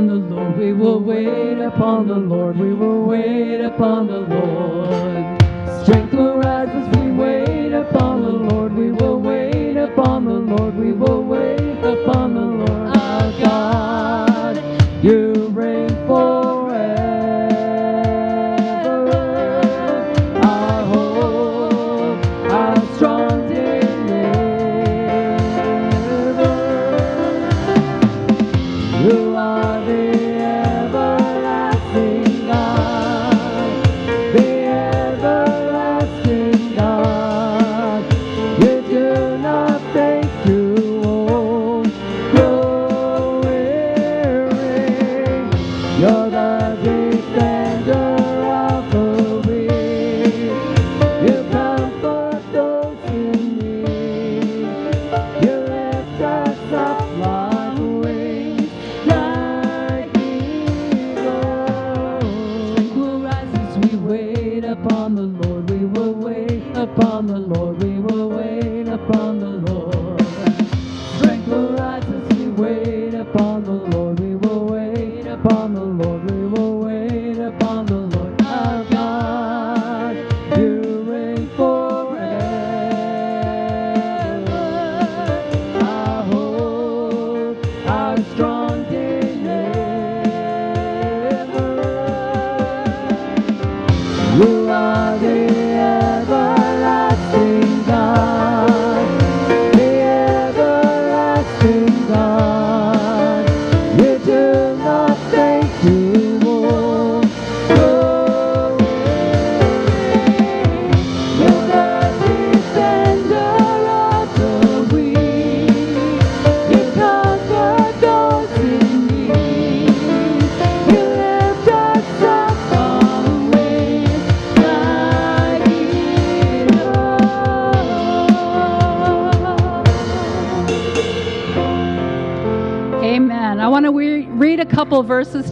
upon the Lord. We will wait upon the Lord. We will wait upon the Lord.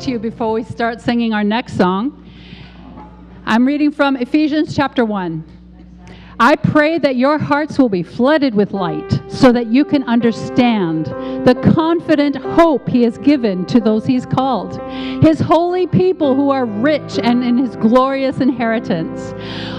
To you before we start singing our next song. I'm reading from Ephesians chapter 1. I pray that your hearts will be flooded with light so that you can understand the confident hope he has given to those he's called, his holy people who are rich and in his glorious inheritance.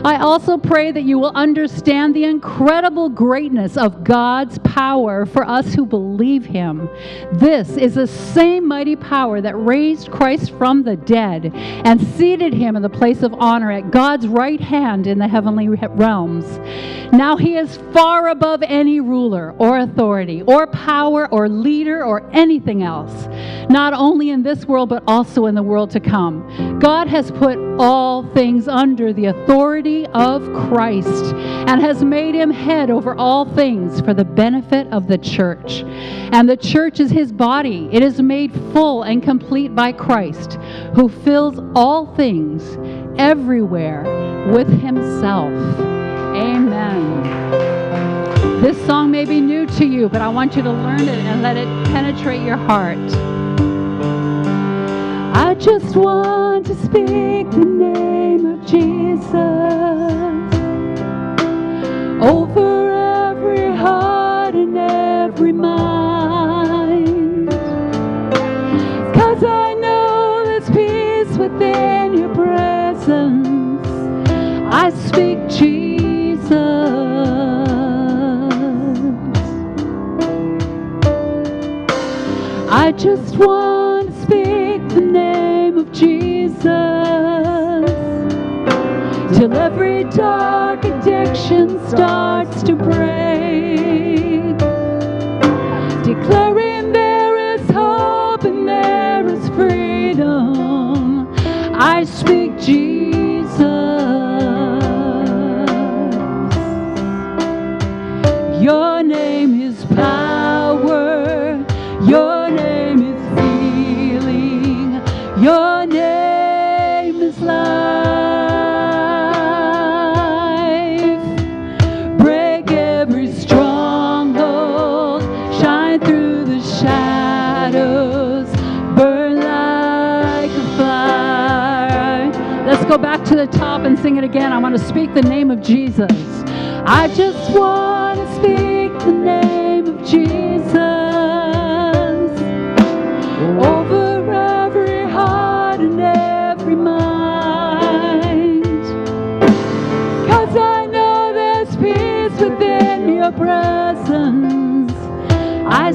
I also pray that you will understand the incredible greatness of God's power for us who believe him. This is the same mighty power that raised Christ from the dead and seated him in the place of honor at God's right hand in the heavenly realms. Now he is far above any ruler or authority or power or leader or anything else, not only in this world but also in the world to come. God has put all things under the authority of Christ and has made him head over all things for the benefit of the church. And the church is his body. It is made full and complete by Christ, who fills all things everywhere with himself. Amen. This song may be new to you, but I want you to learn it and let it penetrate your heart. I just want to speak the name of Jesus over every heart and every mind. Cause I know there's peace within your presence. I speak just want to speak the name of Jesus till every dark addiction starts to break. again. I want to speak the name of Jesus. I just want to speak the name of Jesus over every heart and every mind. Cause I know there's peace within your presence. I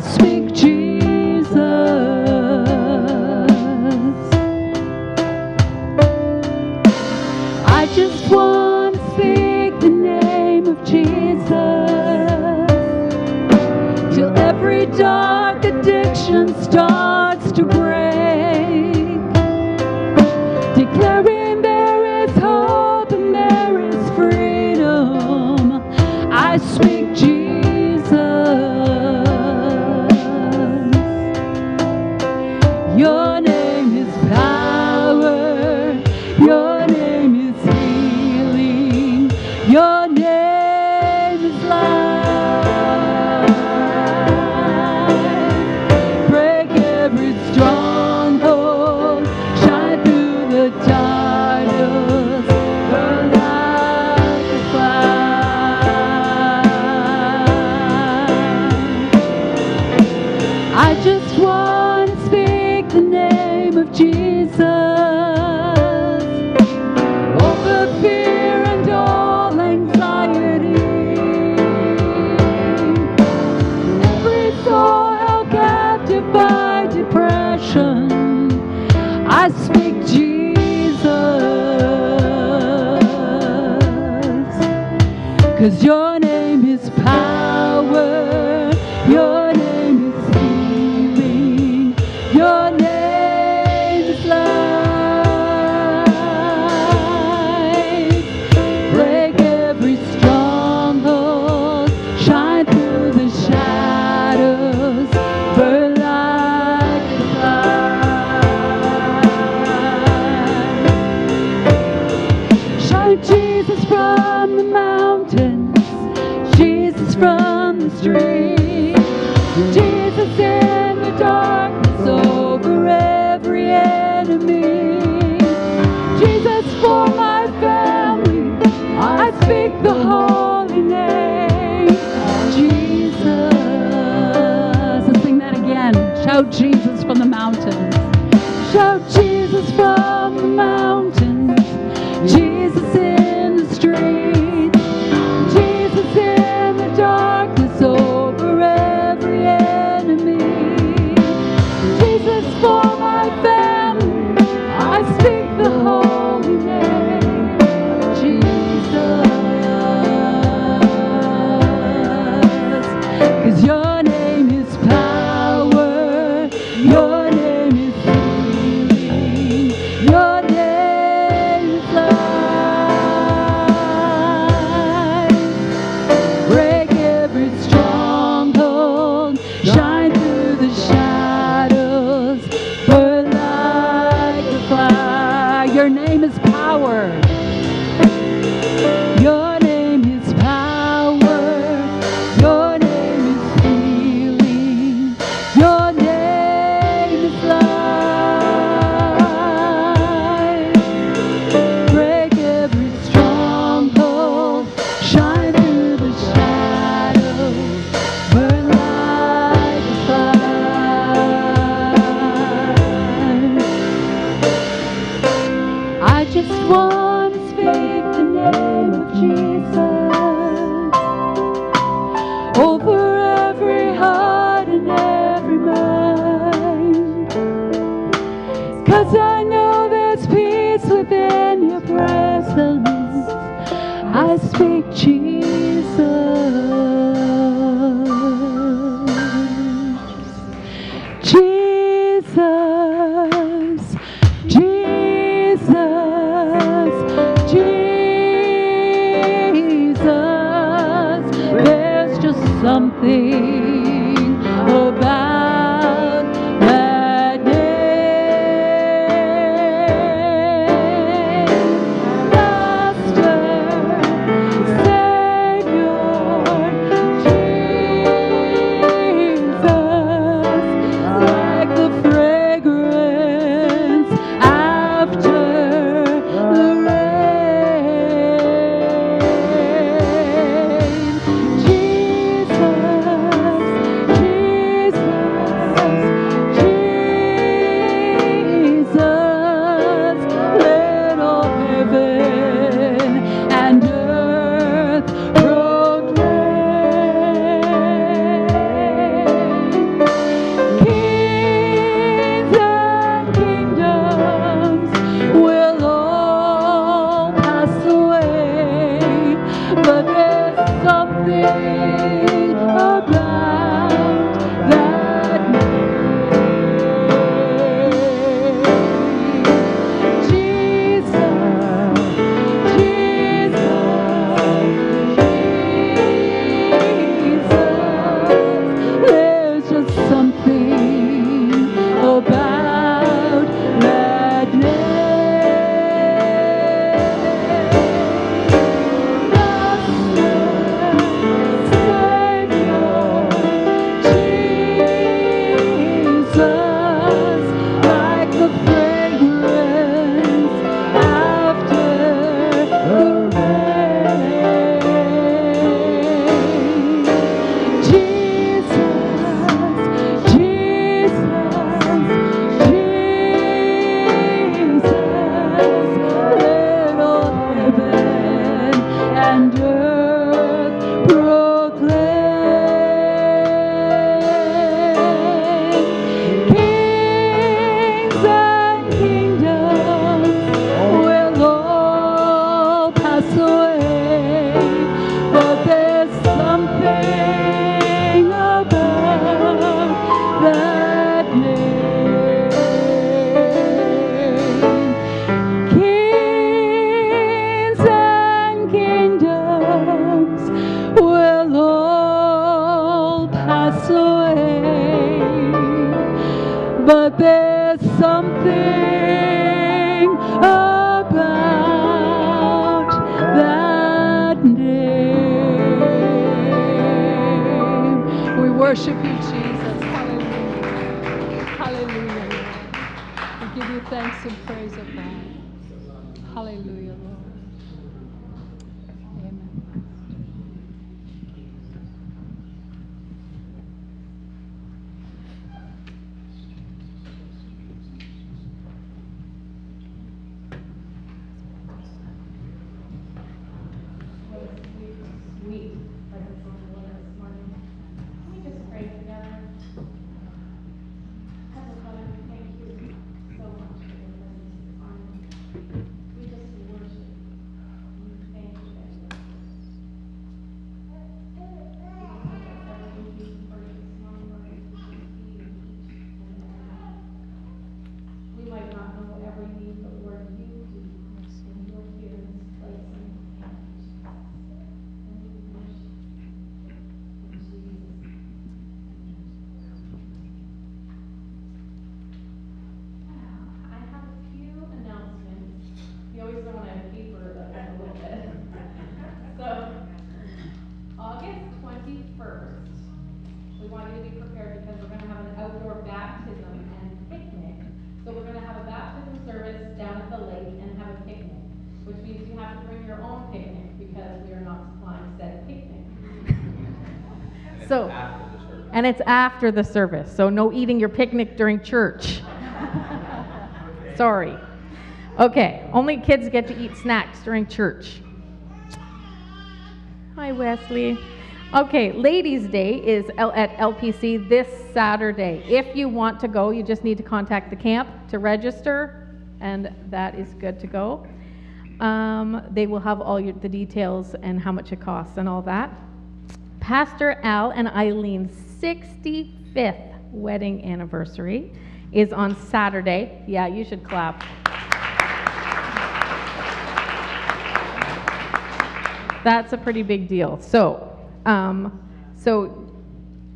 worship you, Jesus. Hallelujah. Hallelujah. We give you thanks and praise, of God. Hallelujah. And it's after the service, so no eating your picnic during church. Sorry. Okay, only kids get to eat snacks during church. Hi, Wesley. Okay, Ladies' Day is at LPC this Saturday. If you want to go, you just need to contact the camp to register, and that is good to go. Um, they will have all your, the details and how much it costs and all that. Pastor Al and Eileen's 65th wedding anniversary is on Saturday. Yeah, you should clap. That's a pretty big deal. So, um, so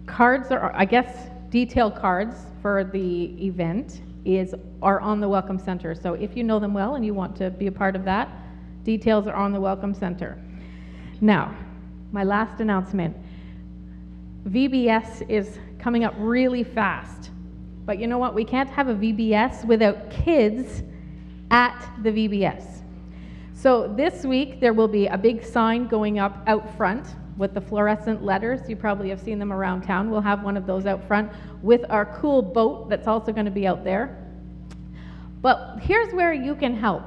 cards are, I guess, detail cards for the event is are on the Welcome Center. So if you know them well and you want to be a part of that, details are on the Welcome Center. Now, my last announcement. VBS is coming up really fast. But you know what? We can't have a VBS without kids at the VBS. So this week, there will be a big sign going up out front with the fluorescent letters. You probably have seen them around town. We'll have one of those out front with our cool boat that's also going to be out there. But here's where you can help.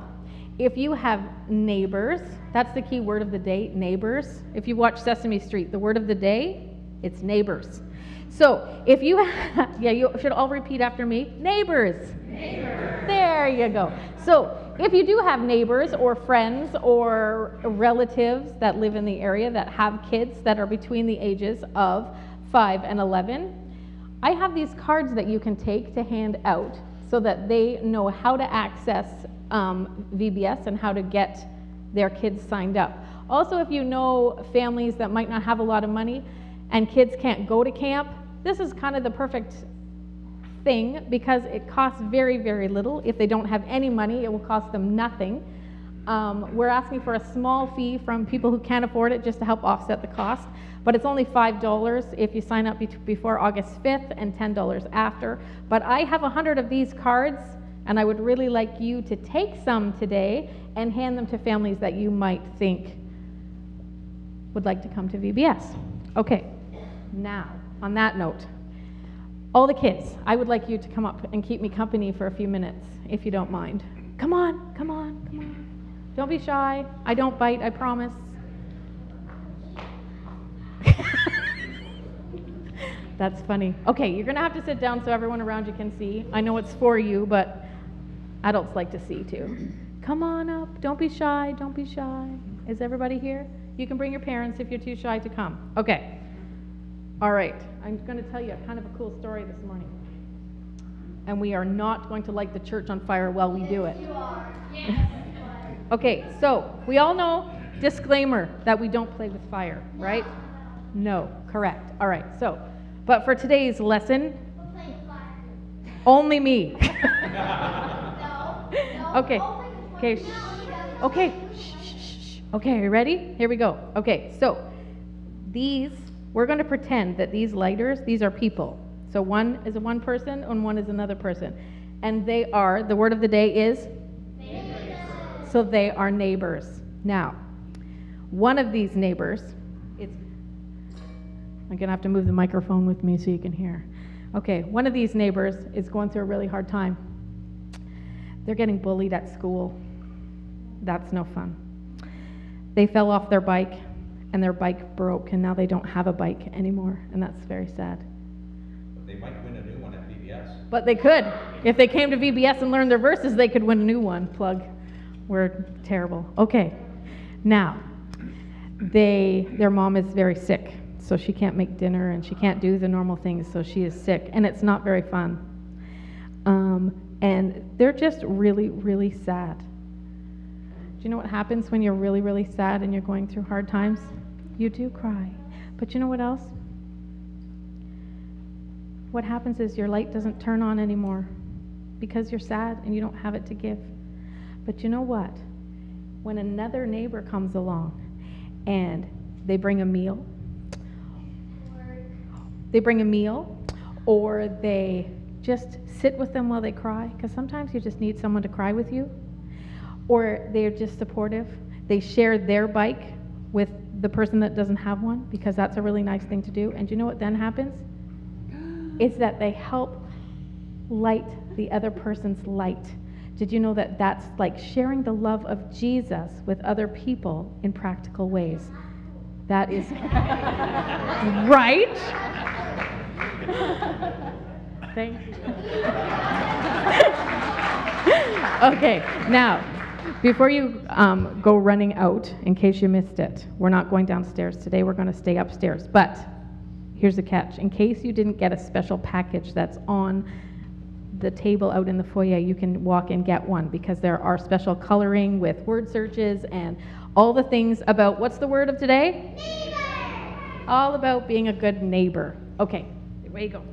If you have neighbors, that's the key word of the day, neighbors. If you watch Sesame Street, the word of the day, it's neighbors. So if you, yeah, you should all repeat after me neighbors. Neighbors. There you go. So if you do have neighbors or friends or relatives that live in the area that have kids that are between the ages of 5 and 11, I have these cards that you can take to hand out so that they know how to access um, VBS and how to get their kids signed up. Also, if you know families that might not have a lot of money and kids can't go to camp, this is kind of the perfect thing because it costs very, very little. If they don't have any money, it will cost them nothing. Um, we're asking for a small fee from people who can't afford it just to help offset the cost, but it's only $5 if you sign up be- before August 5th and $10 after. But I have 100 of these cards, and I would really like you to take some today and hand them to families that you might think would like to come to VBS. Okay, now, on that note, all the kids, I would like you to come up and keep me company for a few minutes, if you don't mind. Come on, come on, come on. Don't be shy. I don't bite, I promise. That's funny. Okay, you're going to have to sit down so everyone around you can see. I know it's for you, but adults like to see too. Come on up. Don't be shy. Don't be shy. Is everybody here? You can bring your parents if you're too shy to come. Okay. All right. I'm going to tell you kind of a cool story this morning. And we are not going to light the church on fire while we do it. okay, so we all know disclaimer that we don't play with fire, right? No, correct. All right. So, but for today's lesson, only me. okay. Okay. shh. Okay. Shh, shh, shh. Okay, are you ready? Here we go. Okay, so these, we're going to pretend that these lighters, these are people. So one is one person and one is another person. And they are, the word of the day is? Neighbors. So they are neighbors. Now, one of these neighbors, it's, I'm going to have to move the microphone with me so you can hear. Okay, one of these neighbors is going through a really hard time. They're getting bullied at school. That's no fun. They fell off their bike and their bike broke, and now they don't have a bike anymore, and that's very sad. But they might win a new one at VBS. But they could. If they came to VBS and learned their verses, they could win a new one. Plug. We're terrible. Okay. Now, they their mom is very sick, so she can't make dinner and she can't do the normal things, so she is sick, and it's not very fun. Um, and they're just really, really sad. Do you know what happens when you're really, really sad and you're going through hard times? You do cry. But you know what else? What happens is your light doesn't turn on anymore because you're sad and you don't have it to give. But you know what? When another neighbor comes along and they bring a meal, they bring a meal, or they just sit with them while they cry, because sometimes you just need someone to cry with you, or they're just supportive. They share their bike with the person that doesn't have one, because that's a really nice thing to do. And you know what then happens? Is that they help light the other person's light. Did you know that that's like sharing the love of Jesus with other people in practical ways? That is right. Thank you. okay, now, before you um, go running out, in case you missed it, we're not going downstairs today, we're going to stay upstairs. But here's the catch in case you didn't get a special package that's on the table out in the foyer, you can walk and get one because there are special coloring with word searches and all the things about what's the word of today? Neighbor. All about being a good neighbor. Okay, away you go.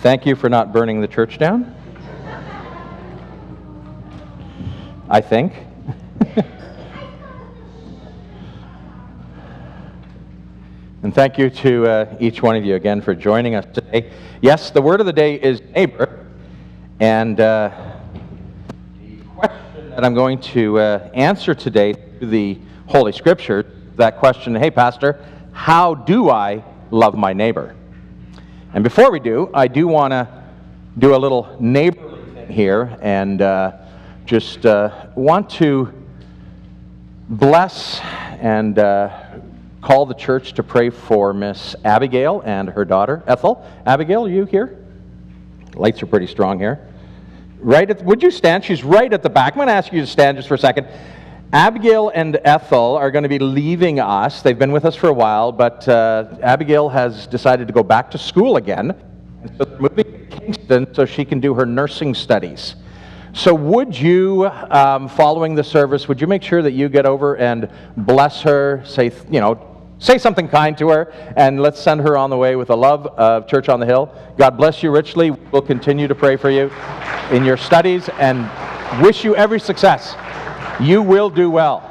Thank you for not burning the church down. I think. and thank you to uh, each one of you again for joining us today. Yes, the word of the day is neighbor. And uh, the question that I'm going to uh, answer today through the Holy Scripture, that question, hey, Pastor, how do I love my neighbor? And before we do, I do want to do a little neighborly thing here and uh, just uh, want to bless and uh, call the church to pray for Miss Abigail and her daughter, Ethel. Abigail, are you here? Lights are pretty strong here. Right at, would you stand? She's right at the back. I'm going to ask you to stand just for a second. Abigail and Ethel are going to be leaving us. They've been with us for a while, but uh, Abigail has decided to go back to school again. And so they're moving to Kingston so she can do her nursing studies. So, would you, um, following the service, would you make sure that you get over and bless her, say, you know, say something kind to her, and let's send her on the way with the love of Church on the Hill. God bless you richly. We'll continue to pray for you in your studies and wish you every success you will do well.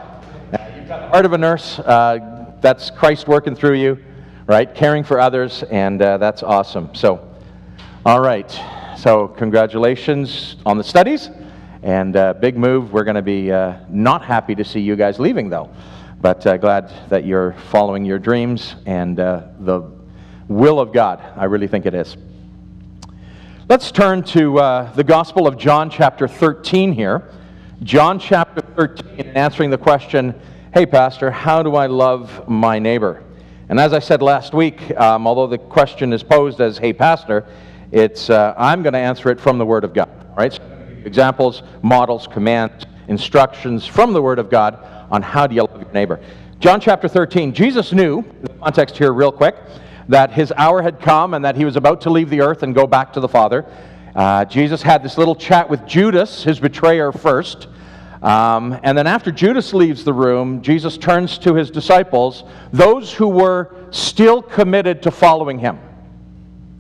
you've got the heart of a nurse. Uh, that's Christ working through you, right? Caring for others, and uh, that's awesome. So, all right. So, congratulations on the studies, and uh, big move. We're going to be uh, not happy to see you guys leaving, though, but uh, glad that you're following your dreams and uh, the will of God. I really think it is. Let's turn to the Gospel of John, chapter 13 here. John chapter 13, answering the question, Hey, Pastor, how do I love my neighbor? And as I said last week, um, although the question is posed as, Hey, Pastor, it's, uh, I'm going to answer it from the Word of God. Right? So examples, models, commands, instructions from the Word of God on how do you love your neighbor. John chapter 13, Jesus knew, the context here, real quick, that his hour had come and that he was about to leave the earth and go back to the Father. Uh, Jesus had this little chat with Judas, his betrayer, first. Um, and then after Judas leaves the room, Jesus turns to his disciples, those who were still committed to following him.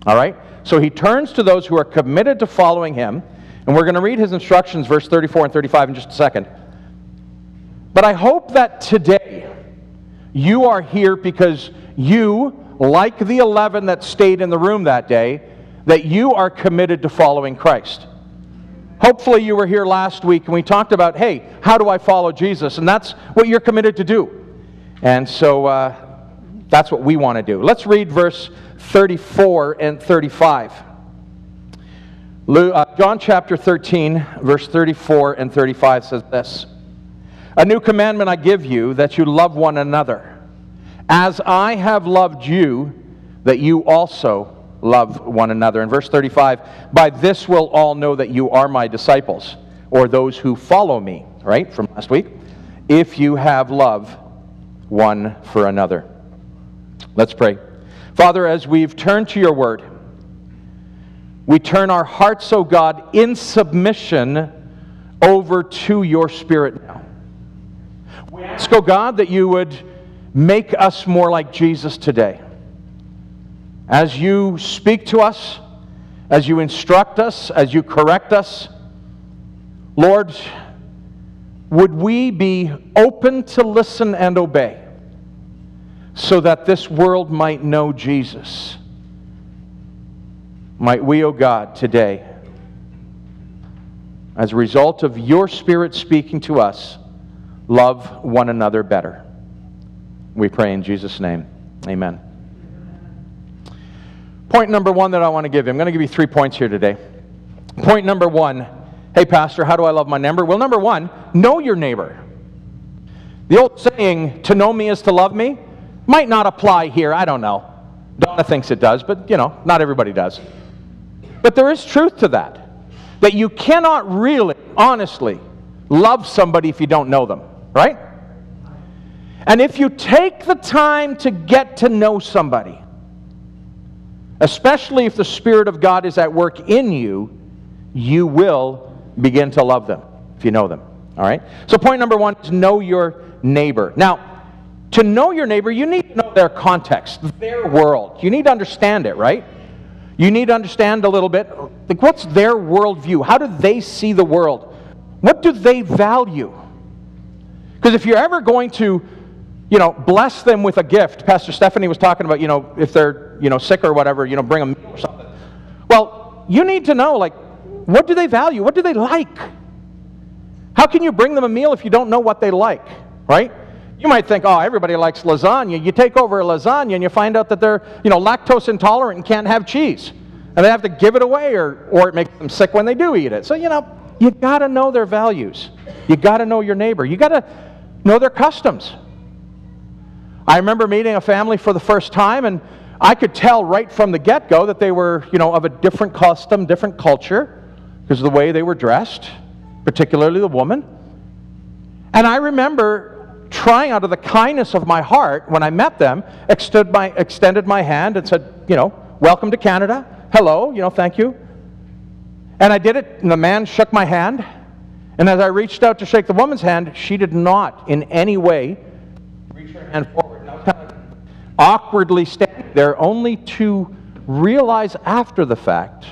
All right? So he turns to those who are committed to following him. And we're going to read his instructions, verse 34 and 35, in just a second. But I hope that today you are here because you, like the 11 that stayed in the room that day, that you are committed to following Christ. Hopefully, you were here last week and we talked about, hey, how do I follow Jesus? And that's what you're committed to do. And so uh, that's what we want to do. Let's read verse 34 and 35. Uh, John chapter 13, verse 34 and 35 says this A new commandment I give you, that you love one another. As I have loved you, that you also love one another. In verse 35, by this will all know that you are my disciples, or those who follow me, right, from last week, if you have love one for another. Let's pray. Father, as we've turned to your word, we turn our hearts, O oh God, in submission over to your spirit now. We ask, O oh God, that you would make us more like Jesus today. As you speak to us, as you instruct us, as you correct us, Lord, would we be open to listen and obey so that this world might know Jesus? Might we, O oh God, today, as a result of your Spirit speaking to us, love one another better? We pray in Jesus' name. Amen. Point number one that I want to give you, I'm going to give you three points here today. Point number one hey, Pastor, how do I love my neighbor? Well, number one, know your neighbor. The old saying, to know me is to love me, might not apply here. I don't know. Donna thinks it does, but you know, not everybody does. But there is truth to that. That you cannot really, honestly, love somebody if you don't know them, right? And if you take the time to get to know somebody, especially if the Spirit of God is at work in you, you will begin to love them if you know them. All right? So, point number one is know your neighbor. Now, to know your neighbor, you need to know their context, their world. You need to understand it, right? You need to understand a little bit like what's their worldview? How do they see the world? What do they value? Because if you're ever going to you know, bless them with a gift. Pastor Stephanie was talking about, you know, if they're, you know, sick or whatever, you know, bring them or something. Well, you need to know, like, what do they value? What do they like? How can you bring them a meal if you don't know what they like, right? You might think, oh, everybody likes lasagna. You take over a lasagna and you find out that they're, you know, lactose intolerant and can't have cheese. And they have to give it away or, or it makes them sick when they do eat it. So, you know, you got to know their values. You got to know your neighbor. You got to know their customs. I remember meeting a family for the first time, and I could tell right from the get go that they were, you know, of a different custom, different culture, because of the way they were dressed, particularly the woman. And I remember trying out of the kindness of my heart when I met them, extended my, extended my hand and said, you know, welcome to Canada. Hello, you know, thank you. And I did it, and the man shook my hand. And as I reached out to shake the woman's hand, she did not in any way reach her hand forward awkwardly standing there, only to realize after the fact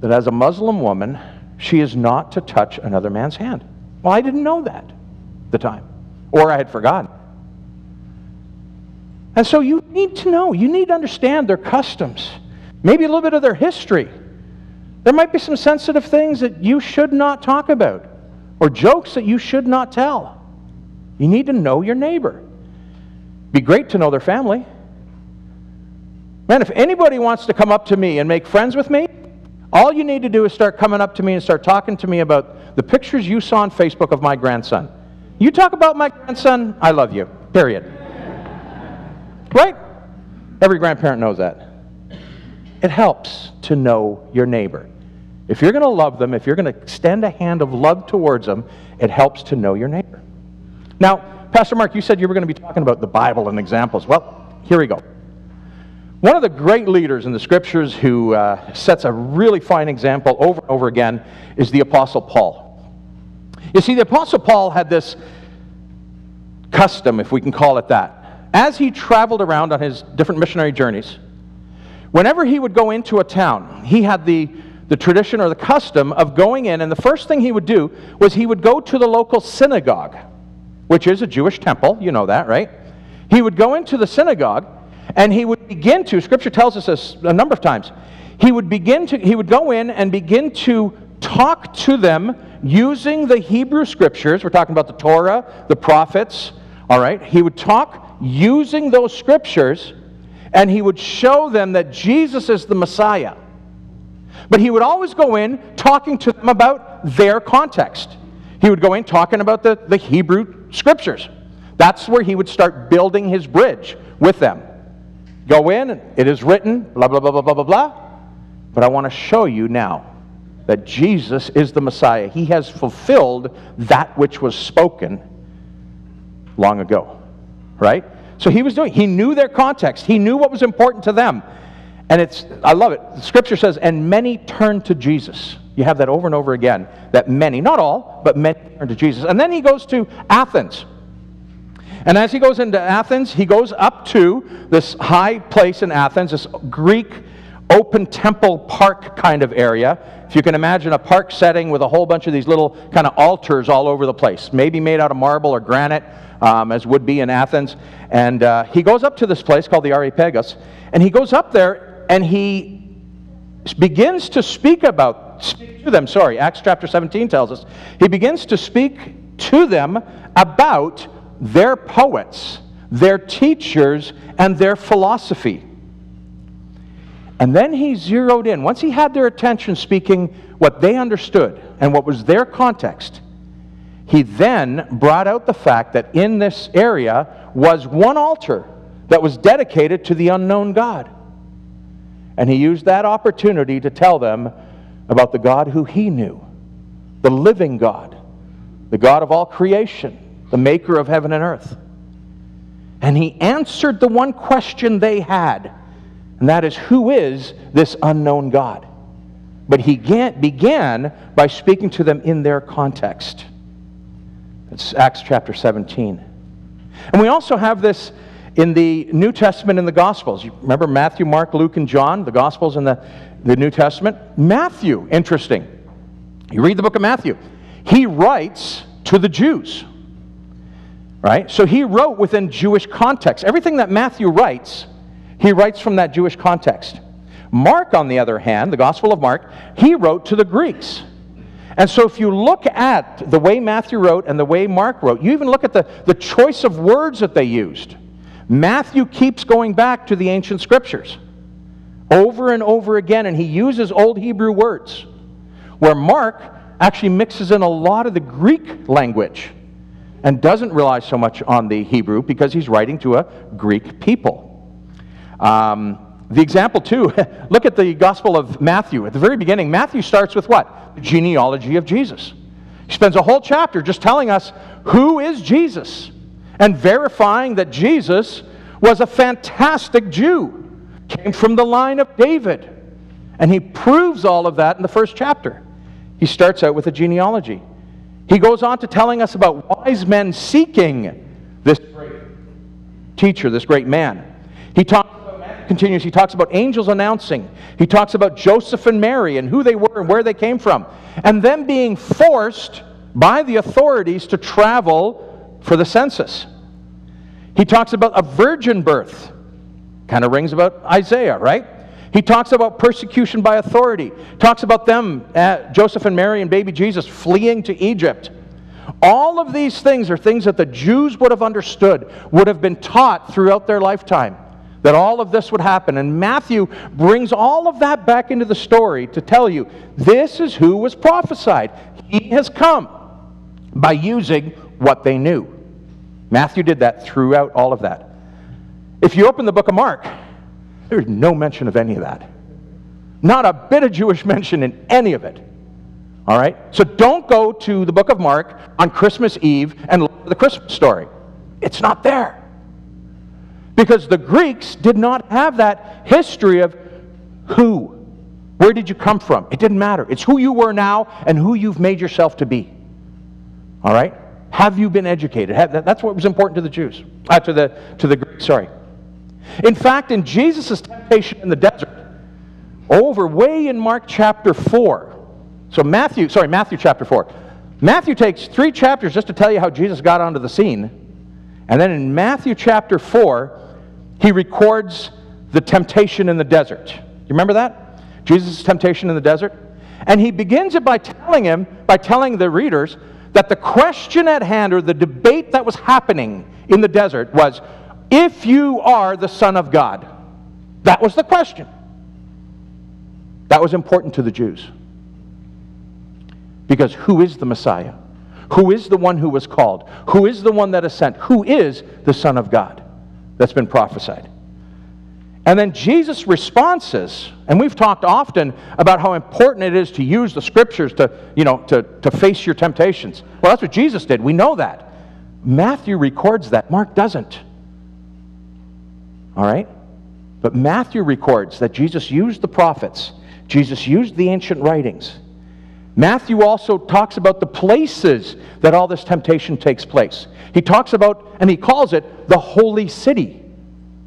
that as a Muslim woman, she is not to touch another man's hand. Well, I didn't know that at the time, or I had forgotten. And so you need to know, you need to understand their customs, maybe a little bit of their history. There might be some sensitive things that you should not talk about, or jokes that you should not tell. You need to know your neighbor. Be great to know their family. Man, if anybody wants to come up to me and make friends with me, all you need to do is start coming up to me and start talking to me about the pictures you saw on Facebook of my grandson. You talk about my grandson, I love you. Period. Right? Every grandparent knows that. It helps to know your neighbor. If you're going to love them, if you're going to extend a hand of love towards them, it helps to know your neighbor. Now, Pastor Mark, you said you were going to be talking about the Bible and examples. Well, here we go. One of the great leaders in the scriptures who uh, sets a really fine example over and over again is the Apostle Paul. You see, the Apostle Paul had this custom, if we can call it that. As he traveled around on his different missionary journeys, whenever he would go into a town, he had the, the tradition or the custom of going in, and the first thing he would do was he would go to the local synagogue, which is a Jewish temple. You know that, right? He would go into the synagogue and he would begin to, scripture tells us this a number of times, he would begin to, he would go in and begin to talk to them using the Hebrew scriptures. We're talking about the Torah, the prophets, all right? He would talk using those scriptures and he would show them that Jesus is the Messiah. But he would always go in talking to them about their context. He would go in talking about the, the Hebrew scriptures. That's where he would start building his bridge with them. Go in, it is written, blah, blah, blah, blah, blah, blah, blah. But I want to show you now that Jesus is the Messiah. He has fulfilled that which was spoken long ago. Right? So he was doing, he knew their context, he knew what was important to them. And it's, I love it. The scripture says, and many turned to Jesus. You have that over and over again, that many, not all, but many turned to Jesus. And then he goes to Athens. And as he goes into Athens, he goes up to this high place in Athens, this Greek open temple park kind of area. If you can imagine a park setting with a whole bunch of these little kind of altars all over the place, maybe made out of marble or granite, um, as would be in Athens. And uh, he goes up to this place called the Areopagus, and he goes up there and he begins to speak about, speak to them, sorry, Acts chapter 17 tells us, he begins to speak to them about their poets, their teachers, and their philosophy. And then he zeroed in. Once he had their attention speaking what they understood and what was their context, he then brought out the fact that in this area was one altar that was dedicated to the unknown God. And he used that opportunity to tell them about the God who he knew, the living God, the God of all creation, the maker of heaven and earth. And he answered the one question they had and that is, who is this unknown God? But he began by speaking to them in their context. It's Acts chapter 17. And we also have this in the New Testament in the Gospels. You remember Matthew, Mark, Luke, and John, the Gospels in the, the New Testament? Matthew, interesting. You read the book of Matthew. He writes to the Jews, right? So he wrote within Jewish context. Everything that Matthew writes he writes from that Jewish context. Mark, on the other hand, the Gospel of Mark, he wrote to the Greeks. And so, if you look at the way Matthew wrote and the way Mark wrote, you even look at the, the choice of words that they used. Matthew keeps going back to the ancient scriptures over and over again, and he uses Old Hebrew words, where Mark actually mixes in a lot of the Greek language and doesn't rely so much on the Hebrew because he's writing to a Greek people. Um, the example, too, look at the Gospel of Matthew. At the very beginning, Matthew starts with what? The genealogy of Jesus. He spends a whole chapter just telling us who is Jesus and verifying that Jesus was a fantastic Jew, came from the line of David. And he proves all of that in the first chapter. He starts out with a genealogy. He goes on to telling us about wise men seeking this great teacher, this great man. He talks continues, he talks about angels announcing. He talks about Joseph and Mary and who they were and where they came from. And them being forced by the authorities to travel for the census. He talks about a virgin birth. Kind of rings about Isaiah, right? He talks about persecution by authority. Talks about them, uh, Joseph and Mary and baby Jesus, fleeing to Egypt. All of these things are things that the Jews would have understood, would have been taught throughout their lifetime that all of this would happen. And Matthew brings all of that back into the story to tell you this is who was prophesied. He has come by using what they knew. Matthew did that throughout all of that. If you open the book of Mark, there's no mention of any of that. Not a bit of Jewish mention in any of it. All right? So don't go to the book of Mark on Christmas Eve and look at the Christmas story. It's not there. Because the Greeks did not have that history of who. Where did you come from? It didn't matter. It's who you were now and who you've made yourself to be. All right? Have you been educated? That's what was important to the Jews, uh, to the to the Greeks. Sorry. In fact, in Jesus' temptation in the desert, over way in Mark chapter 4. So, Matthew, sorry, Matthew chapter 4. Matthew takes three chapters just to tell you how Jesus got onto the scene. And then in Matthew chapter 4, he records the temptation in the desert. You remember that? Jesus' temptation in the desert? And he begins it by telling him, by telling the readers, that the question at hand or the debate that was happening in the desert was if you are the Son of God. That was the question. That was important to the Jews. Because who is the Messiah? Who is the one who was called? Who is the one that is sent? Who is the Son of God that's been prophesied? And then Jesus' responses, and we've talked often about how important it is to use the scriptures to, you know, to, to face your temptations. Well, that's what Jesus did. We know that. Matthew records that. Mark doesn't. All right? But Matthew records that Jesus used the prophets, Jesus used the ancient writings. Matthew also talks about the places that all this temptation takes place. He talks about, and he calls it the holy city.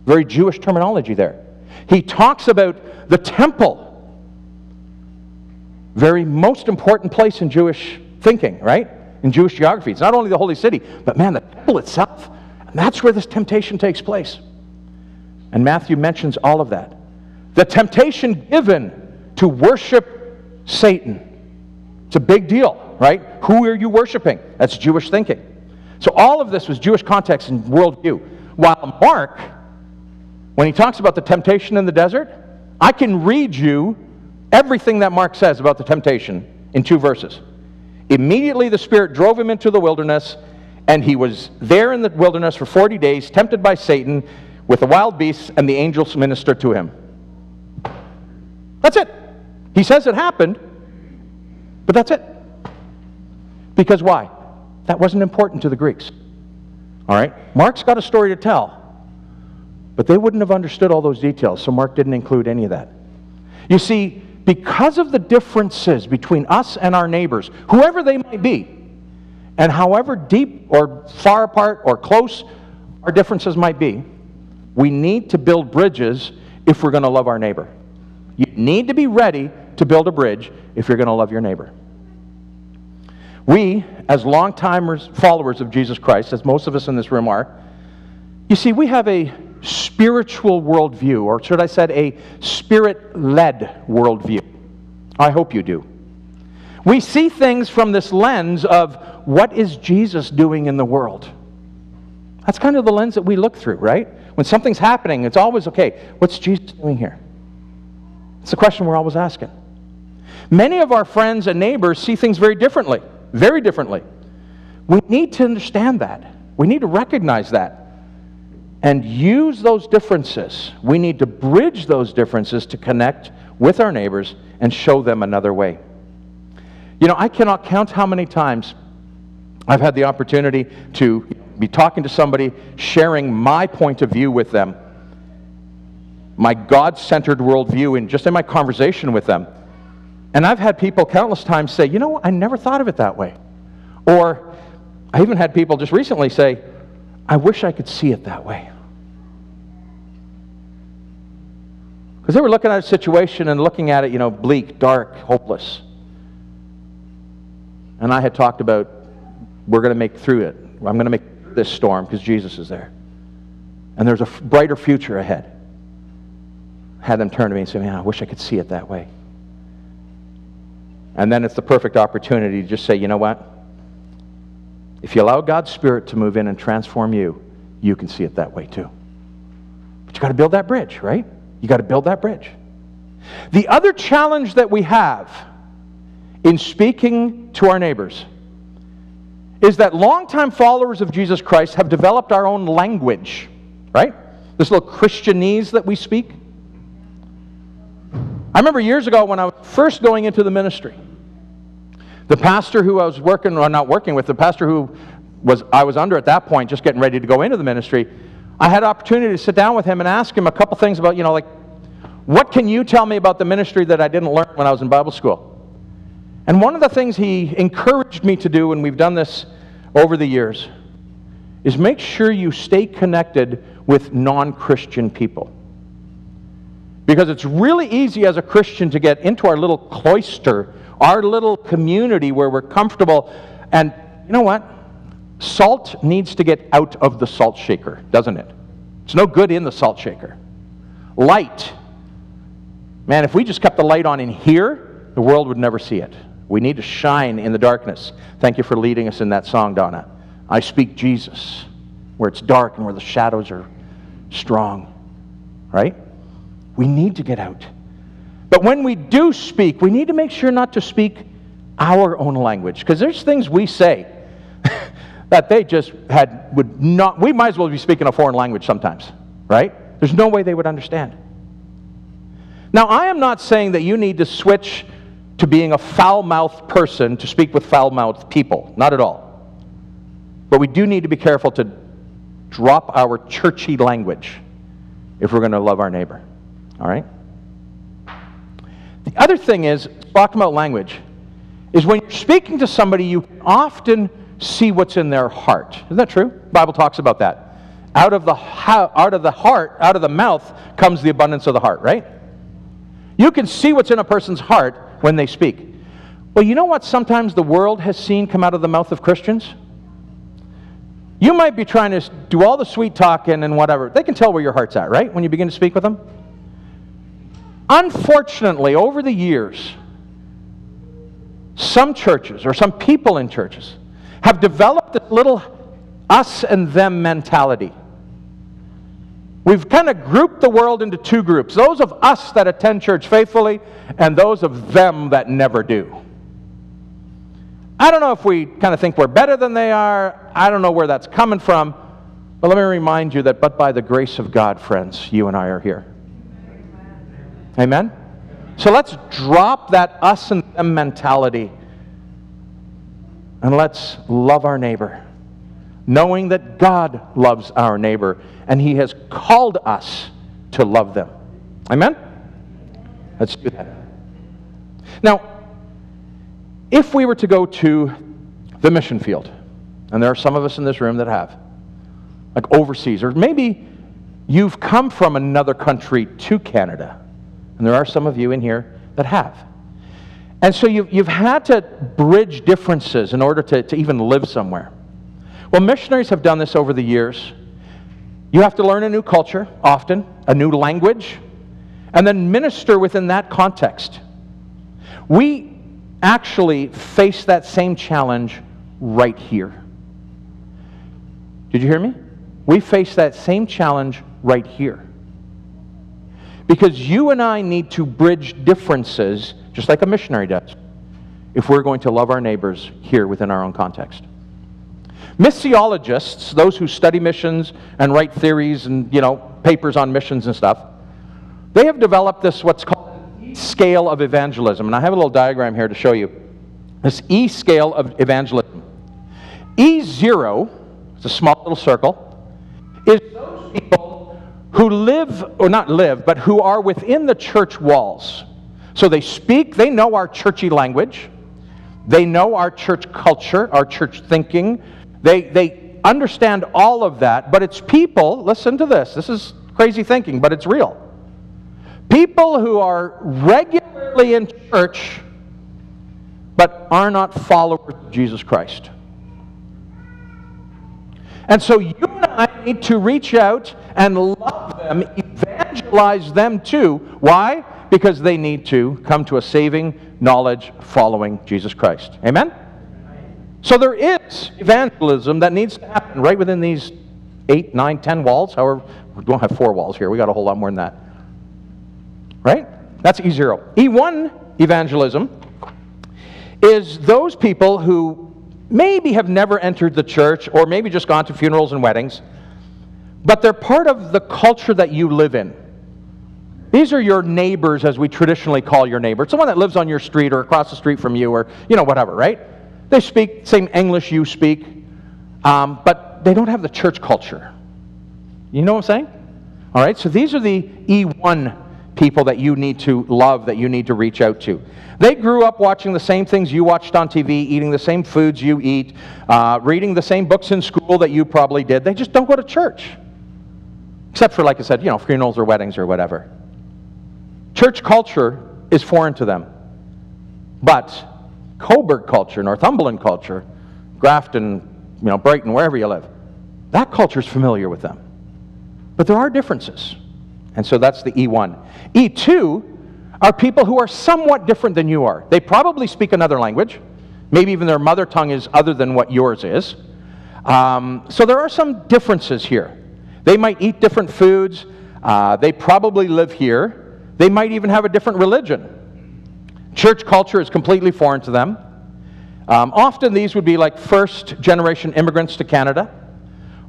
Very Jewish terminology there. He talks about the temple. Very most important place in Jewish thinking, right? In Jewish geography. It's not only the holy city, but man, the temple itself. And that's where this temptation takes place. And Matthew mentions all of that. The temptation given to worship Satan. It's a big deal, right? Who are you worshiping? That's Jewish thinking. So all of this was Jewish context and worldview. While Mark, when he talks about the temptation in the desert, I can read you everything that Mark says about the temptation in two verses. Immediately the Spirit drove him into the wilderness, and he was there in the wilderness for 40 days, tempted by Satan with the wild beasts, and the angels ministered to him. That's it. He says it happened, but that's it. Because why? That wasn't important to the Greeks. All right? Mark's got a story to tell, but they wouldn't have understood all those details, so Mark didn't include any of that. You see, because of the differences between us and our neighbors, whoever they might be, and however deep or far apart or close our differences might be, we need to build bridges if we're going to love our neighbor. You need to be ready to build a bridge if you're going to love your neighbor. We, as long timers, followers of Jesus Christ, as most of us in this room are, you see, we have a spiritual worldview, or should I say, a spirit led worldview. I hope you do. We see things from this lens of what is Jesus doing in the world? That's kind of the lens that we look through, right? When something's happening, it's always okay, what's Jesus doing here? It's a question we're always asking. Many of our friends and neighbors see things very differently, very differently. We need to understand that. We need to recognize that and use those differences. We need to bridge those differences to connect with our neighbors and show them another way. You know, I cannot count how many times I've had the opportunity to be talking to somebody, sharing my point of view with them, my God centered worldview, and just in my conversation with them. And I've had people countless times say, you know, I never thought of it that way. Or I even had people just recently say, I wish I could see it that way. Because they were looking at a situation and looking at it, you know, bleak, dark, hopeless. And I had talked about, we're going to make through it. I'm going to make this storm because Jesus is there. And there's a brighter future ahead. Had them turn to me and say, Man, I wish I could see it that way. And then it's the perfect opportunity to just say, You know what? If you allow God's Spirit to move in and transform you, you can see it that way too. But you got to build that bridge, right? You got to build that bridge. The other challenge that we have in speaking to our neighbors is that longtime followers of Jesus Christ have developed our own language, right? This little Christianese that we speak. I remember years ago when I was first going into the ministry, the pastor who I was working, or not working with, the pastor who was I was under at that point, just getting ready to go into the ministry, I had opportunity to sit down with him and ask him a couple things about, you know, like, what can you tell me about the ministry that I didn't learn when I was in Bible school? And one of the things he encouraged me to do, and we've done this over the years, is make sure you stay connected with non Christian people. Because it's really easy as a Christian to get into our little cloister, our little community where we're comfortable. And you know what? Salt needs to get out of the salt shaker, doesn't it? It's no good in the salt shaker. Light. Man, if we just kept the light on in here, the world would never see it. We need to shine in the darkness. Thank you for leading us in that song, Donna. I speak Jesus, where it's dark and where the shadows are strong. Right? We need to get out. But when we do speak, we need to make sure not to speak our own language, because there's things we say that they just had would not we might as well be speaking a foreign language sometimes right? There's no way they would understand. Now i am not saying that you need to switch to being a foul-mouthed person to speak with foul-mouthed people. Not at all. But we do need to be careful to drop our churchy language if we're going to love our neighbor. All right the other thing is talking about language is when you're speaking to somebody you often see what's in their heart. Isn't that true? The Bible talks about that. Out of the out of the heart, out of the mouth comes the abundance of the heart, right? You can see what's in a person's heart when they speak. Well, you know what sometimes the world has seen come out of the mouth of Christians? You might be trying to do all the sweet talking and whatever. They can tell where your heart's at, right? When you begin to speak with them. Unfortunately, over the years, some churches or some people in churches have developed this little us and them mentality. We've kind of grouped the world into two groups those of us that attend church faithfully, and those of them that never do. I don't know if we kind of think we're better than they are. I don't know where that's coming from. But let me remind you that, but by the grace of God, friends, you and I are here. Amen? So let's drop that us and them mentality and let's love our neighbor, knowing that God loves our neighbor and He has called us to love them. Amen? Let's do that. Now, if we were to go to the mission field, and there are some of us in this room that have, like overseas, or maybe you've come from another country to Canada, and there are some of you in here that have. And so you've, you've had to bridge differences in order to, to even live somewhere. Well, missionaries have done this over the years. You have to learn a new culture, often, a new language, and then minister within that context. We actually face that same challenge right here. Did you hear me? We face that same challenge right here. Because you and I need to bridge differences just like a missionary does, if we're going to love our neighbors here within our own context. Missiologists, those who study missions and write theories and you know papers on missions and stuff, they have developed this what's called E scale of evangelism. And I have a little diagram here to show you. This E scale of evangelism. E0, it's a small little circle, is those people who live, or not live, but who are within the church walls. So they speak, they know our churchy language, they know our church culture, our church thinking, they, they understand all of that, but it's people, listen to this, this is crazy thinking, but it's real. People who are regularly in church but are not followers of Jesus Christ. And so you and I need to reach out and love them, evangelize them too. Why? because they need to come to a saving knowledge following Jesus Christ. Amen? So there is evangelism that needs to happen right within these eight, nine, ten walls. However, we don't have four walls here. We got a whole lot more than that. Right? That's E0. E1 evangelism is those people who maybe have never entered the church or maybe just gone to funerals and weddings, but they're part of the culture that you live in. These are your neighbors, as we traditionally call your neighbor. Someone that lives on your street or across the street from you or, you know, whatever, right? They speak same English you speak, um, but they don't have the church culture. You know what I'm saying? All right, so these are the E1 people that you need to love, that you need to reach out to. They grew up watching the same things you watched on TV, eating the same foods you eat, uh, reading the same books in school that you probably did. They just don't go to church. Except for, like I said, you know, funerals or weddings or whatever. Church culture is foreign to them. But Cobourg culture, Northumberland culture, Grafton, you know, Brighton, wherever you live, that culture is familiar with them. But there are differences. And so that's the E1. E2 are people who are somewhat different than you are. They probably speak another language. Maybe even their mother tongue is other than what yours is. Um, so there are some differences here. They might eat different foods. Uh, they probably live here. They might even have a different religion. Church culture is completely foreign to them. Um, often these would be like first generation immigrants to Canada,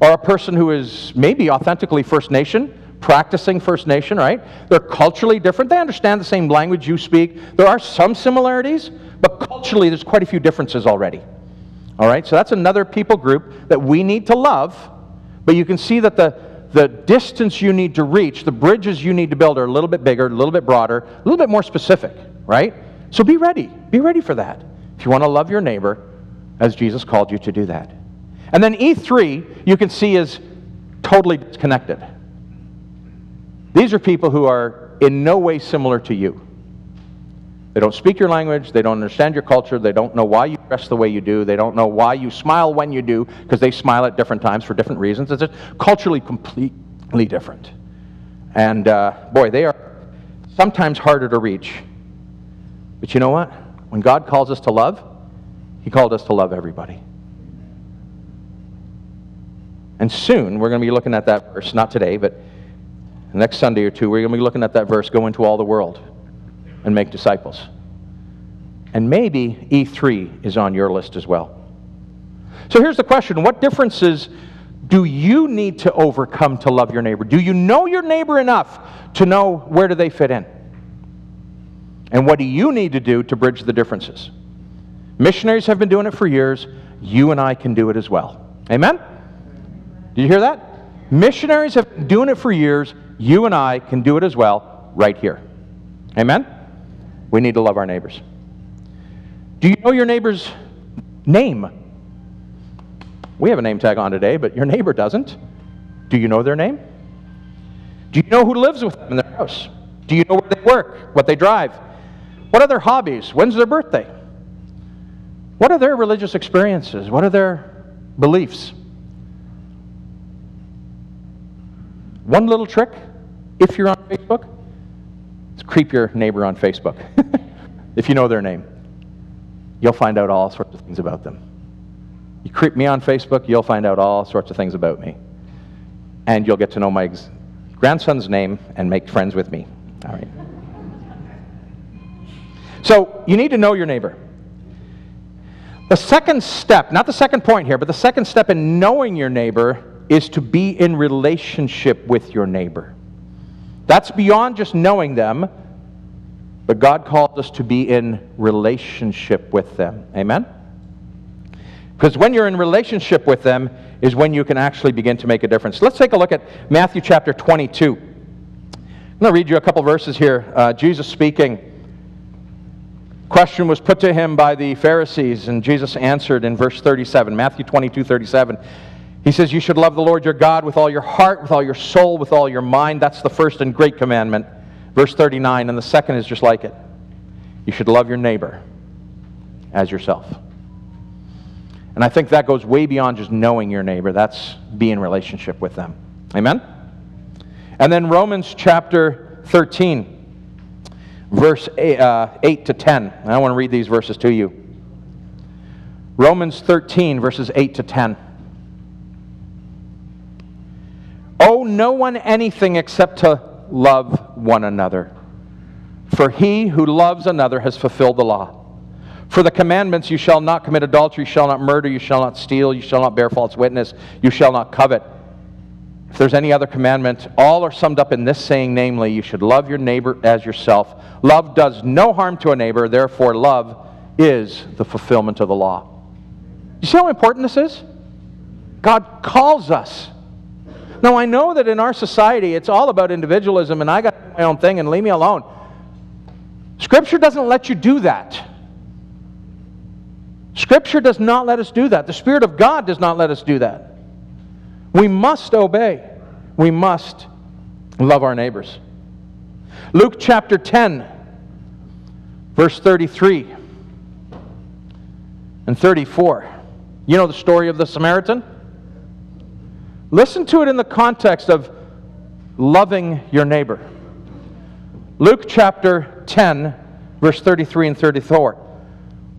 or a person who is maybe authentically First Nation, practicing First Nation, right? They're culturally different. They understand the same language you speak. There are some similarities, but culturally there's quite a few differences already. All right, so that's another people group that we need to love, but you can see that the, the distance you need to reach, the bridges you need to build are a little bit bigger, a little bit broader, a little bit more specific, right? So be ready. Be ready for that. If you want to love your neighbor as Jesus called you to do that. And then E3, you can see is totally disconnected. These are people who are in no way similar to you. They don't speak your language, they don't understand your culture, they don't know why you dress the way you do, they don't know why you smile when you do, because they smile at different times for different reasons. It's just culturally completely different. And uh, boy, they are sometimes harder to reach but you know what? When God calls us to love, He called us to love everybody. And soon we're going to be looking at that verse, not today, but next Sunday or two, we're going to be looking at that verse go into all the world and make disciples. And maybe E3 is on your list as well. So here's the question What differences do you need to overcome to love your neighbor? Do you know your neighbor enough to know where do they fit in? And what do you need to do to bridge the differences? Missionaries have been doing it for years. You and I can do it as well. Amen? Did you hear that? Missionaries have been doing it for years. You and I can do it as well right here. Amen? We need to love our neighbors. Do you know your neighbor's name? We have a name tag on today, but your neighbor doesn't. Do you know their name? Do you know who lives with them in their house? Do you know where they work, what they drive? What are their hobbies? When's their birthday? What are their religious experiences? What are their beliefs? One little trick, if you're on Facebook, creep your neighbor on Facebook. if you know their name, you'll find out all sorts of things about them. You creep me on Facebook, you'll find out all sorts of things about me. And you'll get to know my grandson's name and make friends with me. All right. So you need to know your neighbor. The second step, not the second point here, but the second step in knowing your neighbor is to be in relationship with your neighbor. That's beyond just knowing them, but God calls us to be in relationship with them. Amen? Because when you're in relationship with them is when you can actually begin to make a difference. Let's take a look at Matthew chapter 22. I'm going to read you a couple verses here. Uh, Jesus speaking question was put to him by the Pharisees, and Jesus answered in verse 37, Matthew 22, 37. He says, You should love the Lord your God with all your heart, with all your soul, with all your mind. That's the first and great commandment. Verse 39, and the second is just like it. You should love your neighbor as yourself. And I think that goes way beyond just knowing your neighbor. That's be in relationship with them. Amen? And then Romans chapter 13 verse 8, uh, 8 to 10. I want to read these verses to you. Romans 13, verses 8 to 10. Owe no one anything except to love one another. For he who loves another has fulfilled the law. For the commandments, you shall not commit adultery, you shall not murder, you shall not steal, you shall not bear false witness, you shall not covet. If there's any other commandment, all are summed up in this saying, namely, you should love your neighbor as yourself. Love does no harm to a neighbor, therefore, love is the fulfillment of the law. You see how important this is? God calls us. Now, I know that in our society, it's all about individualism and I got my own thing and leave me alone. Scripture doesn't let you do that. Scripture does not let us do that. The Spirit of God does not let us do that. We must obey. We must love our neighbors. Luke chapter 10, verse 33 and 34. You know the story of the Samaritan? Listen to it in the context of loving your neighbor. Luke chapter 10, verse 33 and 34.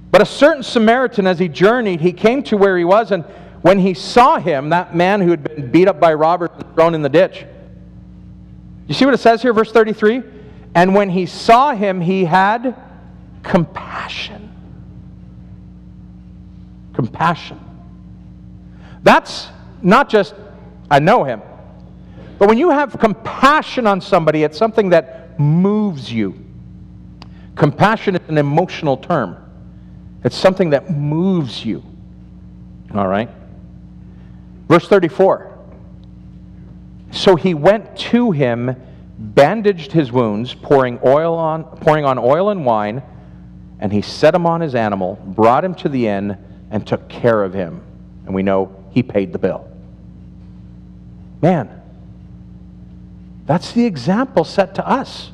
But a certain Samaritan, as he journeyed, he came to where he was, and when he saw him, that man who had been beat up by robbers and thrown in the ditch. You see what it says here, verse 33? And when he saw him, he had compassion. Compassion. That's not just, I know him. But when you have compassion on somebody, it's something that moves you. Compassion is an emotional term, it's something that moves you. All right? Verse 34. So he went to him, bandaged his wounds, pouring oil on pouring on oil and wine, and he set him on his animal, brought him to the inn, and took care of him. And we know he paid the bill. Man, that's the example set to us.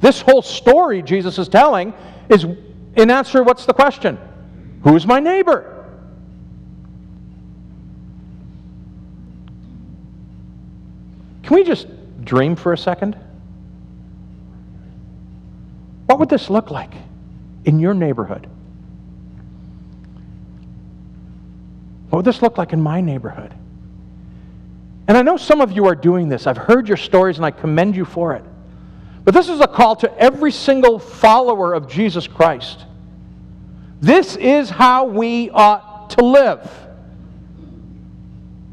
This whole story Jesus is telling is in answer to what's the question? Who's my neighbor? Can we just dream for a second? What would this look like in your neighborhood? What would this look like in my neighborhood? And I know some of you are doing this. I've heard your stories and I commend you for it. But this is a call to every single follower of Jesus Christ. This is how we ought to live.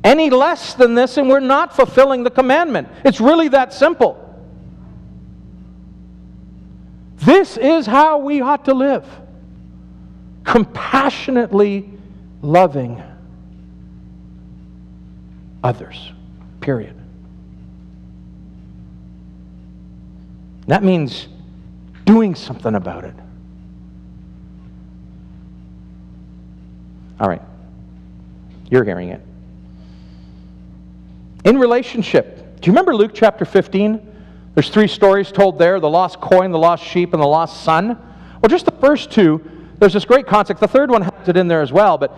Any less than this, and we're not fulfilling the commandment. It's really that simple. This is how we ought to live compassionately loving others. Period. That means doing something about it. All right. You're hearing it. In relationship, do you remember Luke chapter 15? There's three stories told there the lost coin, the lost sheep, and the lost son. Well, just the first two, there's this great context. The third one has it in there as well. But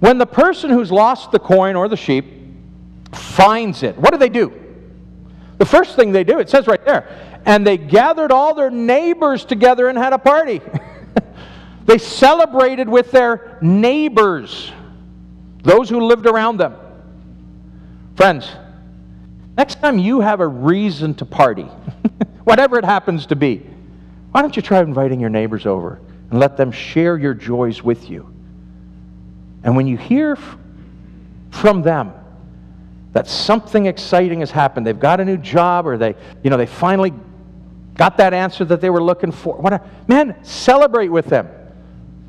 when the person who's lost the coin or the sheep finds it, what do they do? The first thing they do, it says right there, and they gathered all their neighbors together and had a party. they celebrated with their neighbors, those who lived around them. Friends, next time you have a reason to party, whatever it happens to be, why don't you try inviting your neighbors over and let them share your joys with you? And when you hear from them, that something exciting has happened. They've got a new job or they, you know, they finally got that answer that they were looking for. What a, man, celebrate with them.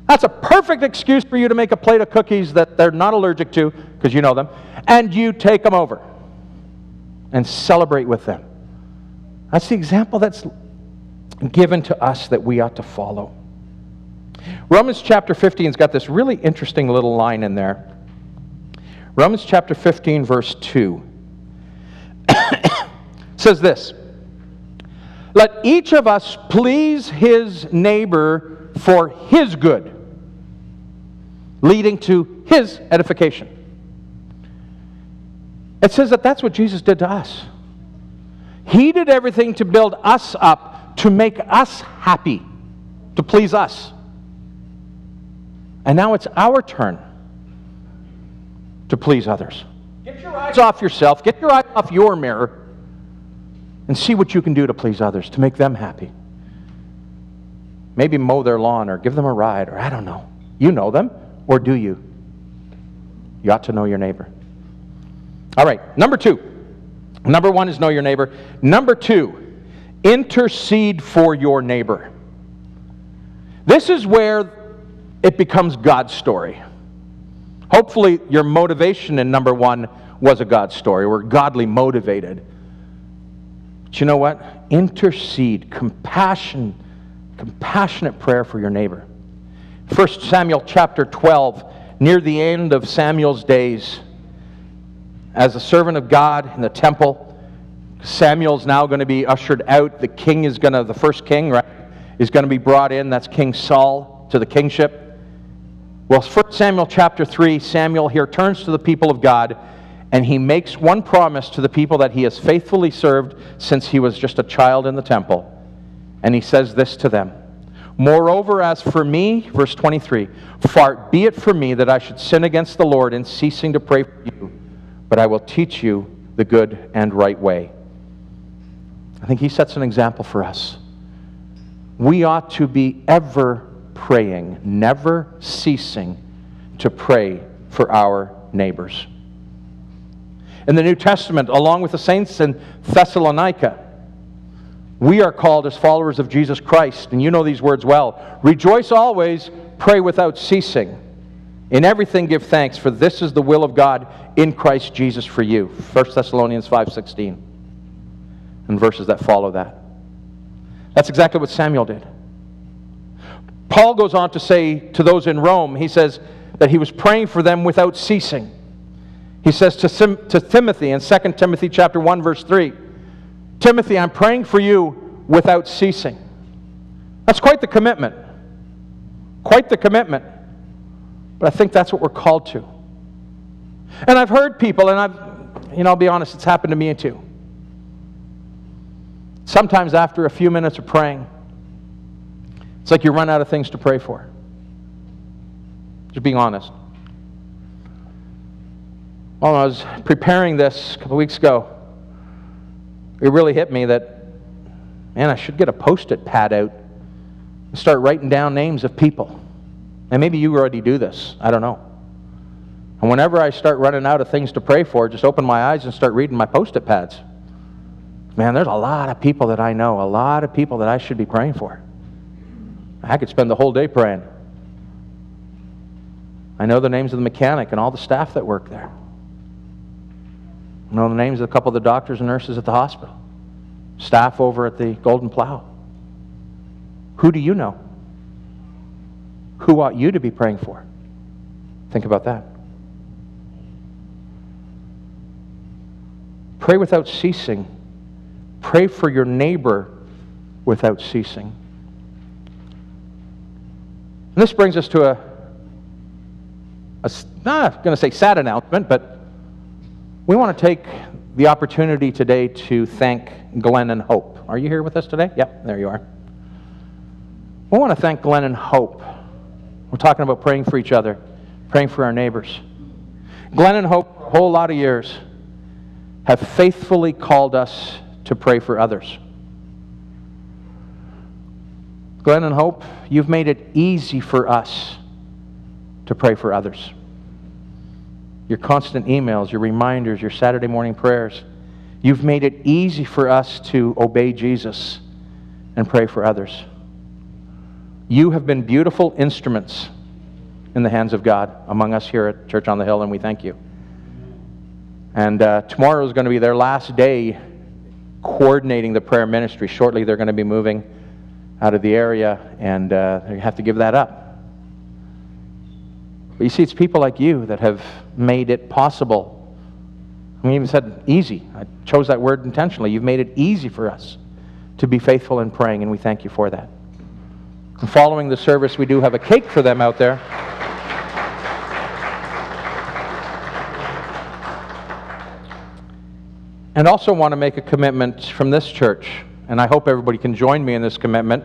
That's a perfect excuse for you to make a plate of cookies that they're not allergic to, because you know them, and you take them over and celebrate with them. That's the example that's given to us that we ought to follow. Romans chapter 15's got this really interesting little line in there. Romans chapter 15, verse 2 says this Let each of us please his neighbor for his good, leading to his edification. It says that that's what Jesus did to us. He did everything to build us up, to make us happy, to please us. And now it's our turn to please others. Get your eyes off yourself, get your eyes off your mirror, and see what you can do to please others, to make them happy. Maybe mow their lawn or give them a ride, or I don't know. You know them, or do you? You ought to know your neighbor. All right, number two. Number one is know your neighbor. Number two, intercede for your neighbor. This is where it becomes God's story. Hopefully, your motivation in number one was a God story. We're godly motivated. But you know what? Intercede, compassion, compassionate prayer for your neighbor. 1 Samuel chapter 12, near the end of Samuel's days, as a servant of God in the temple, Samuel's now going to be ushered out. The king is going to, the first king, right, is going to be brought in. That's King Saul to the kingship. Well, 1 Samuel chapter 3, Samuel here turns to the people of God and he makes one promise to the people that he has faithfully served since he was just a child in the temple. And he says this to them Moreover, as for me, verse 23, far be it from me that I should sin against the Lord in ceasing to pray for you, but I will teach you the good and right way. I think he sets an example for us. We ought to be ever praying, never ceasing to pray for our neighbors. In the New Testament, along with the saints in Thessalonica, we are called as followers of Jesus Christ, and you know these words well. Rejoice always, pray without ceasing. In everything give thanks, for this is the will of God in Christ Jesus for you. 1 Thessalonians 5:16. And verses that follow that. That's exactly what Samuel did. Paul goes on to say to those in Rome, he says that he was praying for them without ceasing. He says to, Sim, to Timothy in 2 Timothy chapter 1 verse 3, Timothy, I'm praying for you without ceasing. That's quite the commitment. Quite the commitment. But I think that's what we're called to. And I've heard people, and I've, you know, I'll be honest, it's happened to me too. Sometimes after a few minutes of praying, it's like you run out of things to pray for. Just being honest. While I was preparing this a couple weeks ago, it really hit me that, man, I should get a post it pad out and start writing down names of people. And maybe you already do this. I don't know. And whenever I start running out of things to pray for, just open my eyes and start reading my post it pads. Man, there's a lot of people that I know, a lot of people that I should be praying for. I could spend the whole day praying. I know the names of the mechanic and all the staff that work there. I know the names of a couple of the doctors and nurses at the hospital, staff over at the Golden Plough. Who do you know? Who ought you to be praying for? Think about that. Pray without ceasing. Pray for your neighbor without ceasing. And this brings us to a, a not going to say sad announcement, but we want to take the opportunity today to thank Glenn and Hope. Are you here with us today? Yep, there you are. We want to thank Glenn and Hope. We're talking about praying for each other, praying for our neighbors. Glenn and Hope, for a whole lot of years, have faithfully called us to pray for others. Glenn and Hope, you've made it easy for us to pray for others your constant emails, your reminders, your Saturday morning prayers. You've made it easy for us to obey Jesus and pray for others. You have been beautiful instruments in the hands of God among us here at Church on the Hill, and we thank you. And uh, tomorrow is going to be their last day coordinating the prayer ministry. Shortly, they're going to be moving out of the area, and uh, they have to give that up. But you see, it's people like you that have made it possible. We even said easy. I chose that word intentionally. You've made it easy for us to be faithful in praying, and we thank you for that. And following the service, we do have a cake for them out there. And also want to make a commitment from this church, and I hope everybody can join me in this commitment.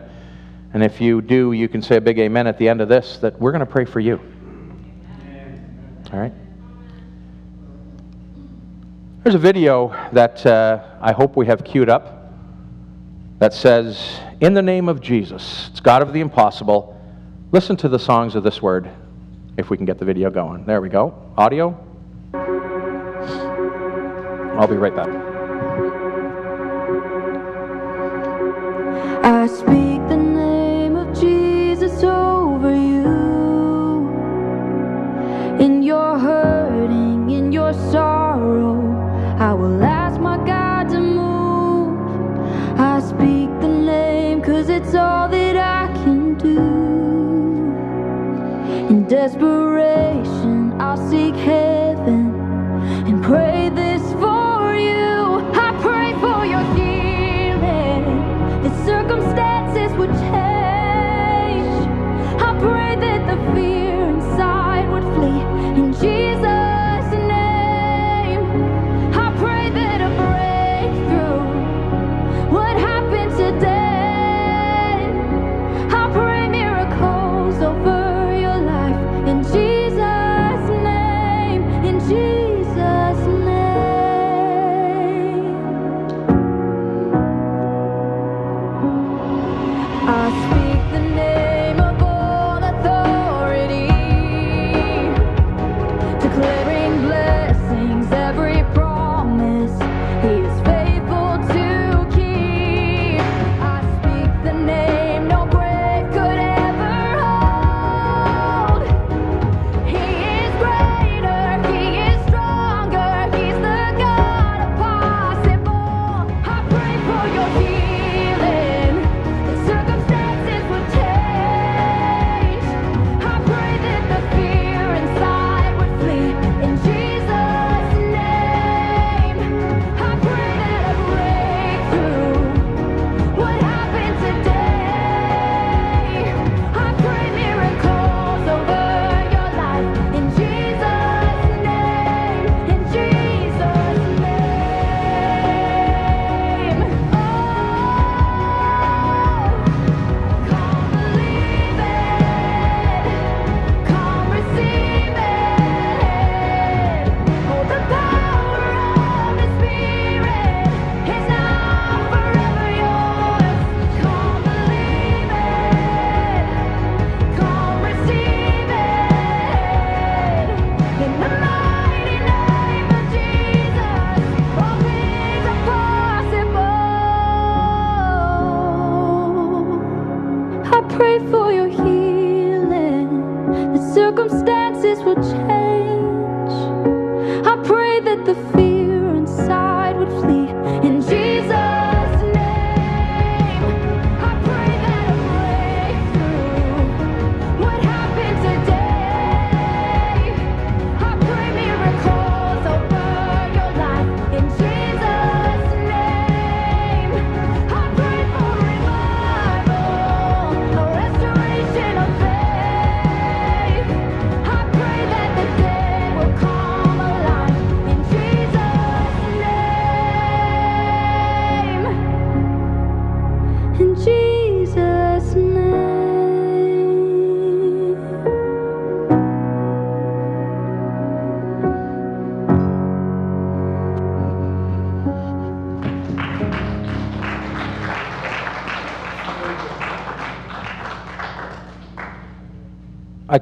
And if you do, you can say a big amen at the end of this that we're going to pray for you. All right? There's a video that uh, I hope we have queued up that says, In the name of Jesus, it's God of the impossible. Listen to the songs of this word, if we can get the video going. There we go. Audio. I'll be right back. I speak the name of Jesus over you. In your hurting, in your sorrow, I will ask my God to move. I speak the name, cause it's all that I can do. In desperation, I'll seek heaven and pray this for circumstances would change.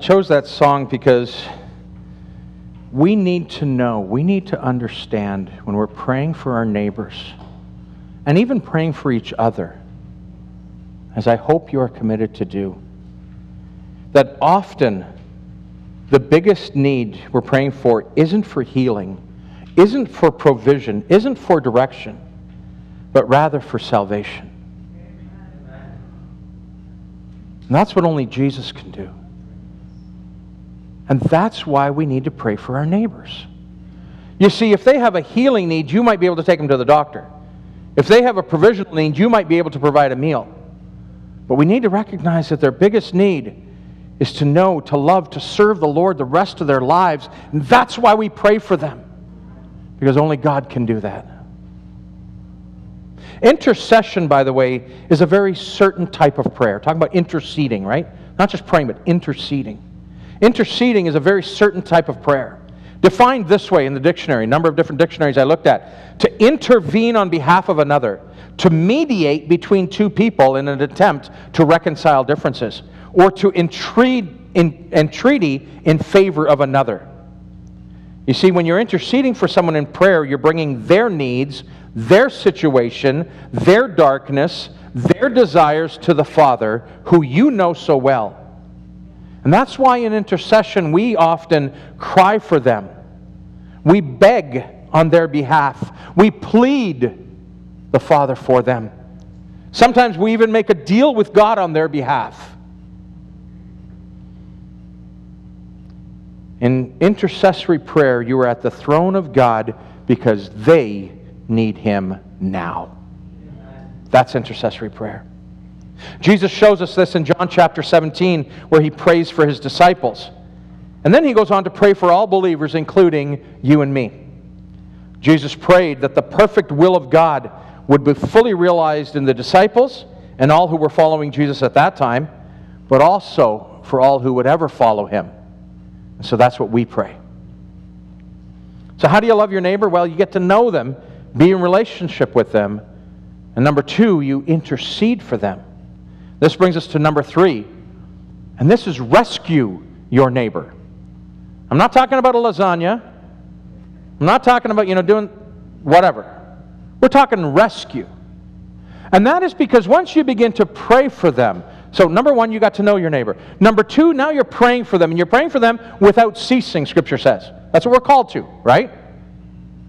Chose that song because we need to know, we need to understand when we're praying for our neighbors and even praying for each other, as I hope you are committed to do, that often the biggest need we're praying for isn't for healing, isn't for provision, isn't for direction, but rather for salvation. And that's what only Jesus can do. And that's why we need to pray for our neighbors. You see, if they have a healing need, you might be able to take them to the doctor. If they have a provisional need, you might be able to provide a meal. But we need to recognize that their biggest need is to know, to love, to serve the Lord the rest of their lives. And that's why we pray for them, because only God can do that. Intercession, by the way, is a very certain type of prayer. Talking about interceding, right? Not just praying, but interceding. Interceding is a very certain type of prayer. Defined this way in the dictionary, a number of different dictionaries I looked at to intervene on behalf of another, to mediate between two people in an attempt to reconcile differences, or to entreat, in, entreaty in favor of another. You see, when you're interceding for someone in prayer, you're bringing their needs, their situation, their darkness, their desires to the Father, who you know so well. And that's why in intercession we often cry for them. We beg on their behalf. We plead the Father for them. Sometimes we even make a deal with God on their behalf. In intercessory prayer, you are at the throne of God because they need Him now. That's intercessory prayer. Jesus shows us this in John chapter 17, where he prays for his disciples. And then he goes on to pray for all believers, including you and me. Jesus prayed that the perfect will of God would be fully realized in the disciples and all who were following Jesus at that time, but also for all who would ever follow him. And so that's what we pray. So, how do you love your neighbor? Well, you get to know them, be in relationship with them, and number two, you intercede for them. This brings us to number three, and this is rescue your neighbor. I'm not talking about a lasagna. I'm not talking about, you know, doing whatever. We're talking rescue. And that is because once you begin to pray for them, so number one, you got to know your neighbor. Number two, now you're praying for them, and you're praying for them without ceasing, Scripture says. That's what we're called to, right?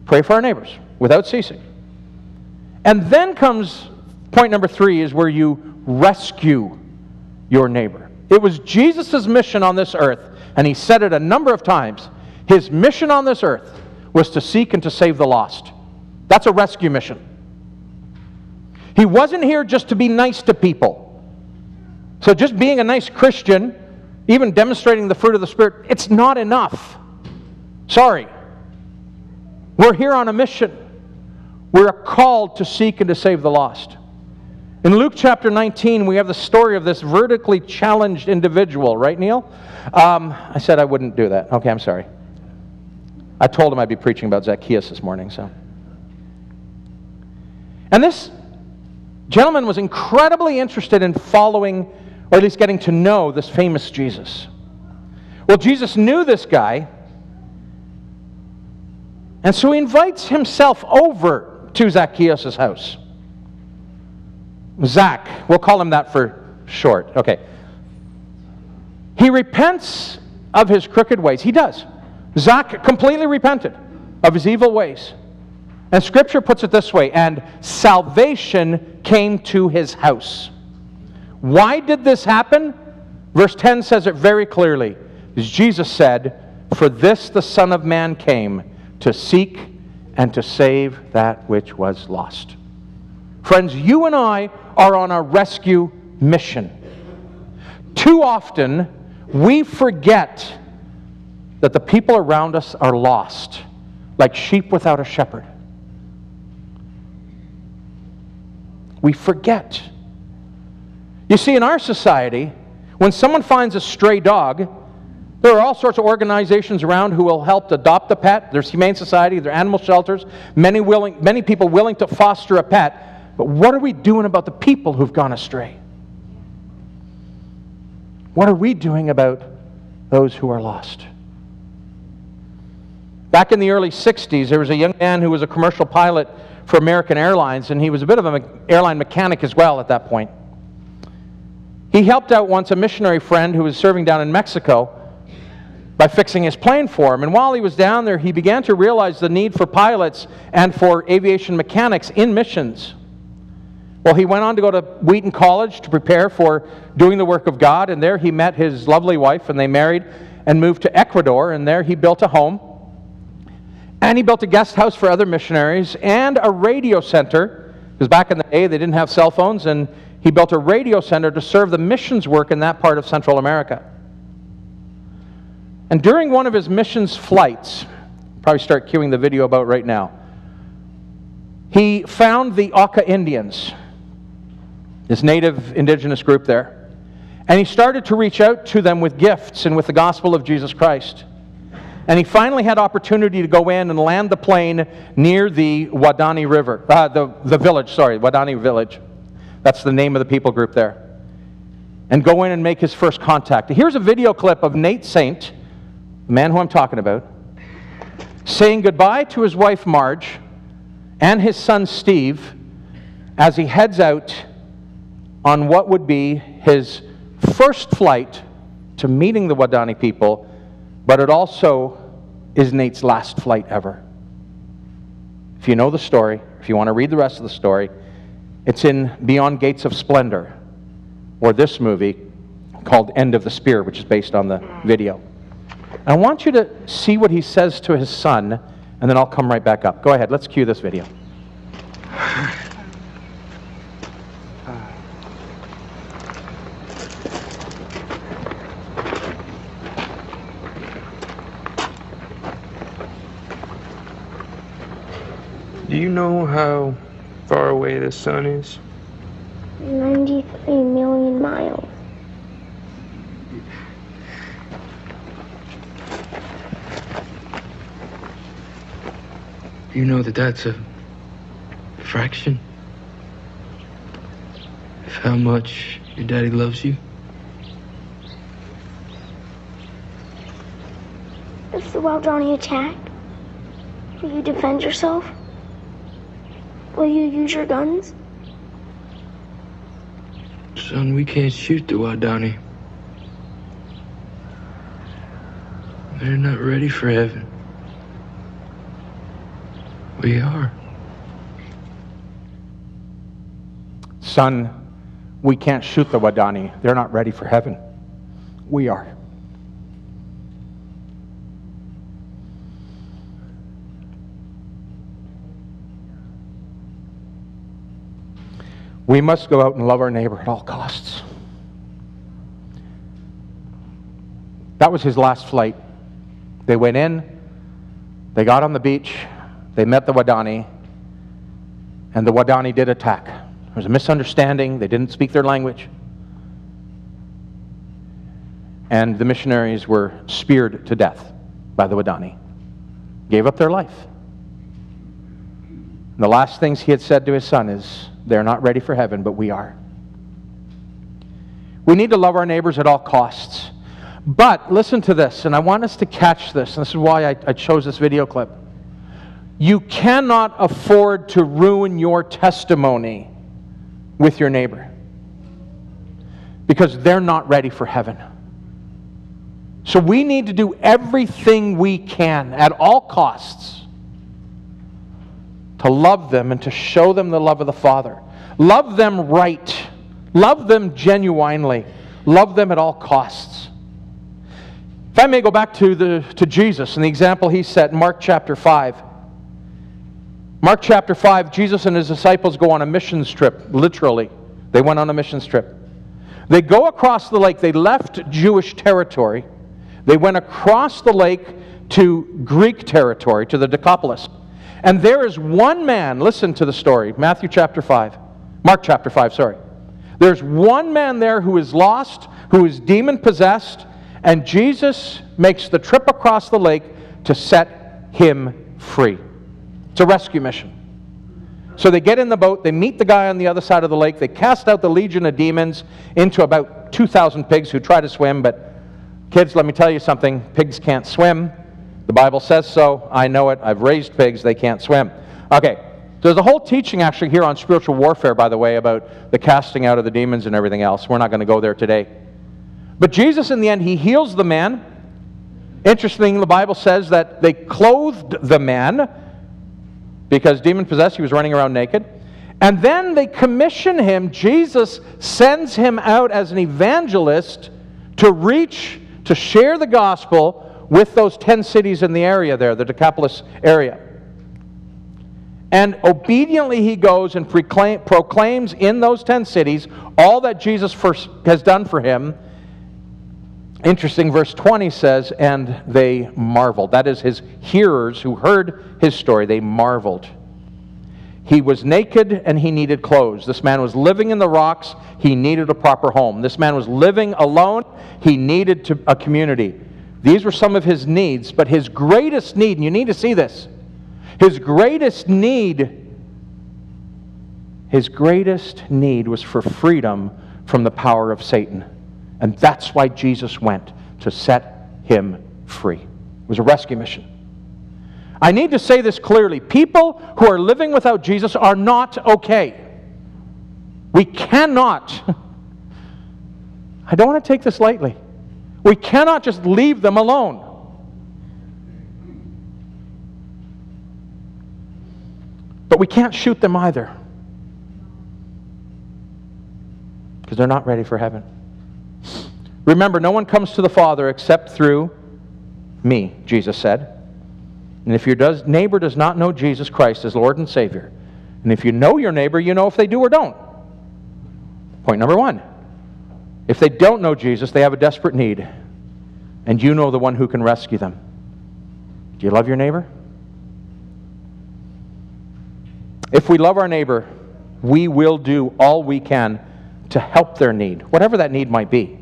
Pray for our neighbors without ceasing. And then comes point number three is where you rescue your neighbor. It was Jesus' mission on this earth, and he said it a number of times. His mission on this earth was to seek and to save the lost. That's a rescue mission. He wasn't here just to be nice to people. So, just being a nice Christian, even demonstrating the fruit of the Spirit, it's not enough. Sorry. We're here on a mission. We're called to seek and to save the lost. In Luke chapter 19, we have the story of this vertically challenged individual, right, Neil? Um, I said I wouldn't do that. Okay, I'm sorry. I told him I'd be preaching about Zacchaeus this morning, so. And this gentleman was incredibly interested in following, or at least getting to know, this famous Jesus. Well, Jesus knew this guy, and so he invites himself over to Zacchaeus' house. Zach, we'll call him that for short. Okay. He repents of his crooked ways. He does. Zach completely repented of his evil ways. And scripture puts it this way and salvation came to his house. Why did this happen? Verse 10 says it very clearly. Jesus said, For this the Son of Man came to seek and to save that which was lost. Friends, you and I are on a rescue mission. Too often, we forget that the people around us are lost, like sheep without a shepherd. We forget. You see, in our society, when someone finds a stray dog, there are all sorts of organizations around who will help to adopt a pet. There's Humane Society, there are animal shelters, many, willing, many people willing to foster a pet. But what are we doing about the people who've gone astray? What are we doing about those who are lost. Back in the early 60s, there was a young man who was a commercial pilot for American Airlines, and he was a bit of an airline mechanic as well at that point. He helped out once a missionary friend who was serving down in Mexico by fixing his plane for him. And while he was down there, he began to realize the need for pilots and for aviation mechanics in missions. Well, he went on to go to Wheaton College to prepare for doing the work of God, and there he met his lovely wife, and they married and moved to Ecuador, and there he built a home. And he built a guest house for other missionaries and a radio center, because back in the day they didn't have cell phones, and he built a radio center to serve the missions work in that part of Central America. And during one of his missions flights, probably start cueing the video about right now, he found the Auca Indians this native indigenous group there. And he started to reach out to them with gifts and with the gospel of Jesus Christ. And he finally had opportunity to go in and land the plane near the Wadani River, uh, the, the village, sorry, Wadani Village. That's the name of the people group there. And go in and make his first contact. Here's a video clip of Nate Saint, the man who I'm talking about, saying goodbye to his wife Marge and his son Steve as he heads out on what would be his first flight to meeting the Wadani people, but it also is Nate's last flight ever. If you know the story, if you want to read the rest of the story, it's in Beyond Gates of Splendor, or this movie called End of the Spear, which is based on the video. I want you to see what he says to his son, and then I'll come right back up. Go ahead, let's cue this video. Do you know how far away the sun is? 93 million miles. Do you know that that's a fraction of how much your daddy loves you? If the Waldani attack, will you defend yourself? Will you use your guns? Son, we can't shoot the Wadani. They're not ready for heaven. We are. Son, we can't shoot the Wadani. They're not ready for heaven. We are. We must go out and love our neighbor at all costs. That was his last flight. They went in, they got on the beach, they met the Wadani, and the Wadani did attack. There was a misunderstanding, they didn't speak their language. And the missionaries were speared to death by the Wadani, gave up their life. And the last things he had said to his son is, They're not ready for heaven, but we are. We need to love our neighbors at all costs. But listen to this, and I want us to catch this. And this is why I, I chose this video clip. You cannot afford to ruin your testimony with your neighbor because they're not ready for heaven. So we need to do everything we can at all costs to love them and to show them the love of the Father. Love them right. Love them genuinely. Love them at all costs. If I may go back to, the, to Jesus and the example he set in Mark chapter 5. Mark chapter 5, Jesus and his disciples go on a mission trip, literally. They went on a mission trip. They go across the lake. They left Jewish territory. They went across the lake to Greek territory, to the Decapolis. And there is one man, listen to the story, Matthew chapter 5, Mark chapter 5, sorry. There's one man there who is lost, who is demon possessed, and Jesus makes the trip across the lake to set him free. It's a rescue mission. So they get in the boat, they meet the guy on the other side of the lake, they cast out the legion of demons into about 2,000 pigs who try to swim but Kids, let me tell you something pigs can't swim. The Bible says so. I know it. I've raised pigs, they can't swim. Okay, there's a whole teaching actually here on spiritual warfare, by the way, about the casting out of the demons and everything else. We're not going to go there today. But Jesus, in the end, he heals the man. Interesting, the Bible says that they clothed the man because demon possessed, he was running around naked. And then they commission him, Jesus sends him out as an evangelist to reach, to share the gospel with those 10 cities in the area there, the Decapolis area. And obediently he goes and proclaim, proclaims in those 10 cities all that Jesus first has done for him. Interesting, verse 20 says, and they marveled. That is, his hearers who heard his story, they marveled. He was naked and he needed clothes. This man was living in the rocks. He needed a proper home. This man was living alone. He needed to, a community. These were some of his needs, but his greatest need, and you need to see this, his greatest need, his greatest need was for freedom from the power of Satan. And that's why Jesus went, to set him free. It was a rescue mission. I need to say this clearly. People who are living without Jesus are not okay. We cannot, I don't want to take this lightly, we cannot just leave them alone. But we can't shoot them either. Because they're not ready for heaven. Remember, no one comes to the Father except through me, Jesus said. And if your does, neighbor does not know Jesus Christ as Lord and Savior, and if you know your neighbor, you know if they do or don't. Point number one. If they don't know Jesus, they have a desperate need, and you know the one who can rescue them. Do you love your neighbor? If we love our neighbor, we will do all we can to help their need, whatever that need might be.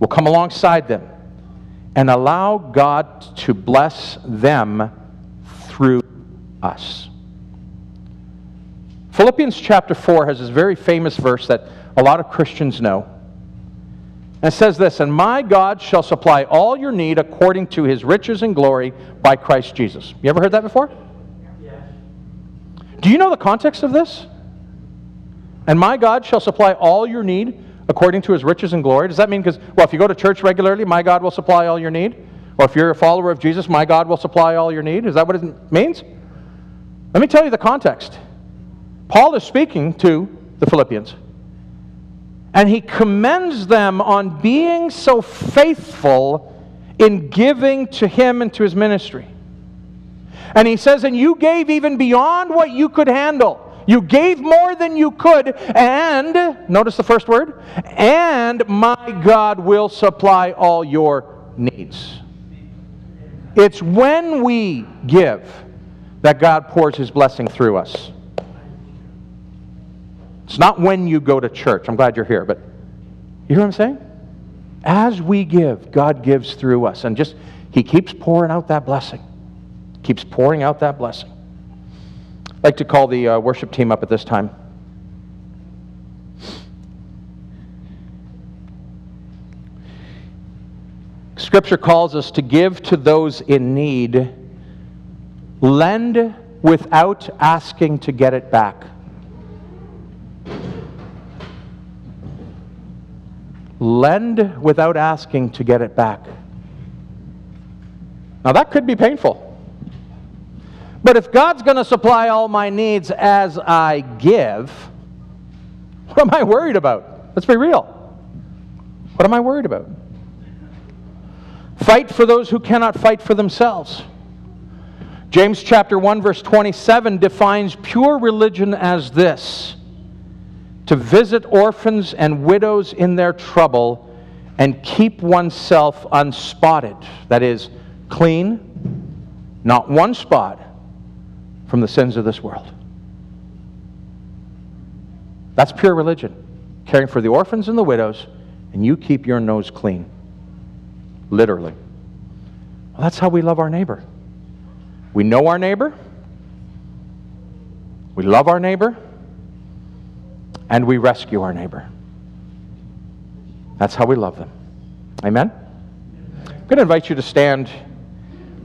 We'll come alongside them and allow God to bless them through us. Philippians chapter 4 has this very famous verse that a lot of Christians know. And says this And my God shall supply all your need according to his riches and glory by Christ Jesus. You ever heard that before? Yes. Do you know the context of this? And my God shall supply all your need according to his riches and glory? Does that mean because, well, if you go to church regularly, my God will supply all your need? Or if you're a follower of Jesus, my God will supply all your need? Is that what it means? Let me tell you the context. Paul is speaking to the Philippians, and he commends them on being so faithful in giving to him and to his ministry. And he says, And you gave even beyond what you could handle. You gave more than you could, and, notice the first word, and my God will supply all your needs. It's when we give that God pours his blessing through us. It's not when you go to church. I'm glad you're here, but you hear what I'm saying? As we give, God gives through us. And just, he keeps pouring out that blessing. Keeps pouring out that blessing. I'd like to call the uh, worship team up at this time. Scripture calls us to give to those in need, lend without asking to get it back. Lend without asking to get it back. Now, that could be painful. But if God's going to supply all my needs as I give, what am I worried about? Let's be real. What am I worried about? Fight for those who cannot fight for themselves. James chapter 1 verse 27 defines pure religion as this: to visit orphans and widows in their trouble and keep oneself unspotted. That is clean, not one spot from the sins of this world. That's pure religion, caring for the orphans and the widows, and you keep your nose clean. Literally. Well, that's how we love our neighbor. We know our neighbor, we love our neighbor, and we rescue our neighbor. That's how we love them. Amen? I'm going to invite you to stand.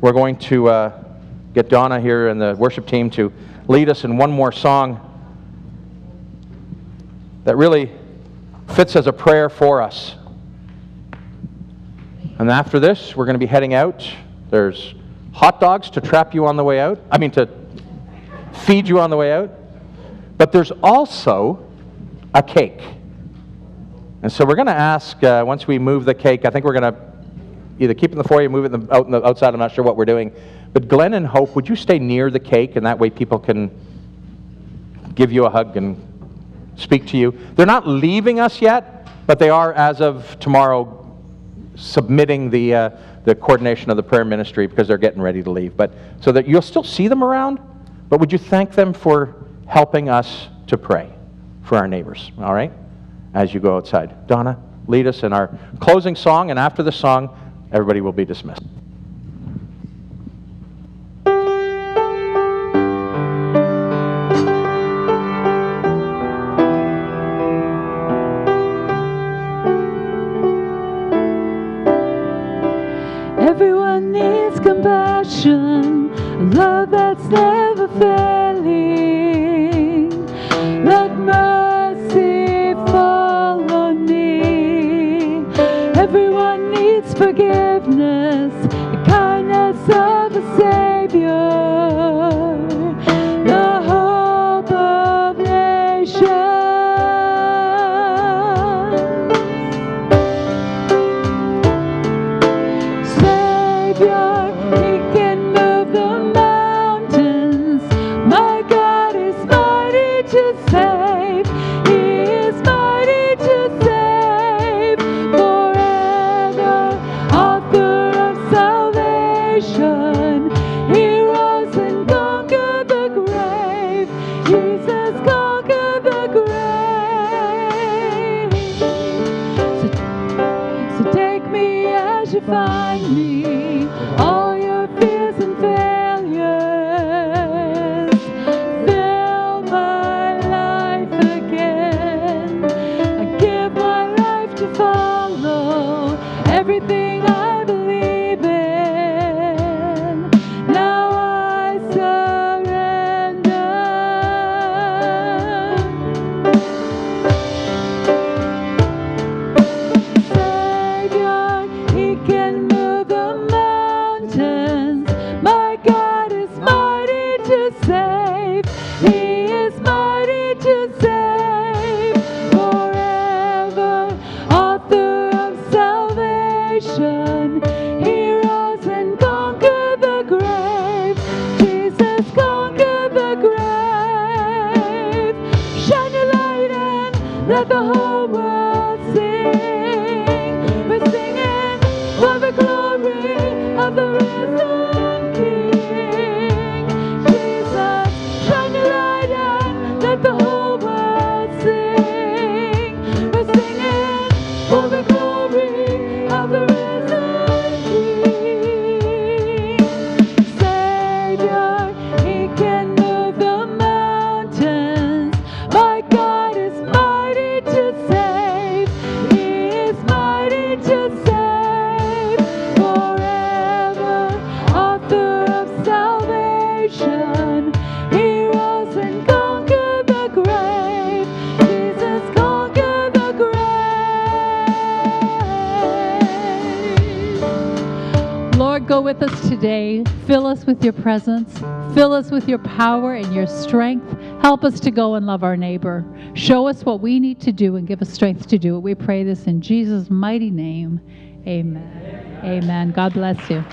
We're going to uh, get Donna here and the worship team to lead us in one more song that really fits as a prayer for us. And after this, we're going to be heading out. There's hot dogs to trap you on the way out. I mean, to feed you on the way out. But there's also a cake. And so we're going to ask, uh, once we move the cake, I think we're going to either keep it in the foyer, move it the, out in the outside. I'm not sure what we're doing. But Glenn and Hope, would you stay near the cake, and that way people can give you a hug and speak to you. They're not leaving us yet, but they are, as of tomorrow, submitting the uh, the coordination of the prayer ministry because they're getting ready to leave. But so that you'll still see them around, but would you thank them for helping us to pray for our neighbors? All right, as you go outside, Donna, lead us in our closing song, and after the song, everybody will be dismissed. Everyone needs compassion, love that's never failing. Mercy me. Everyone needs forgiveness, the kindness of a Savior, the hope of nations. Savior, your presence. Fill us with your power and your strength. Help us to go and love our neighbor. Show us what we need to do and give us strength to do it. We pray this in Jesus' mighty name. Amen. Amen. God bless you.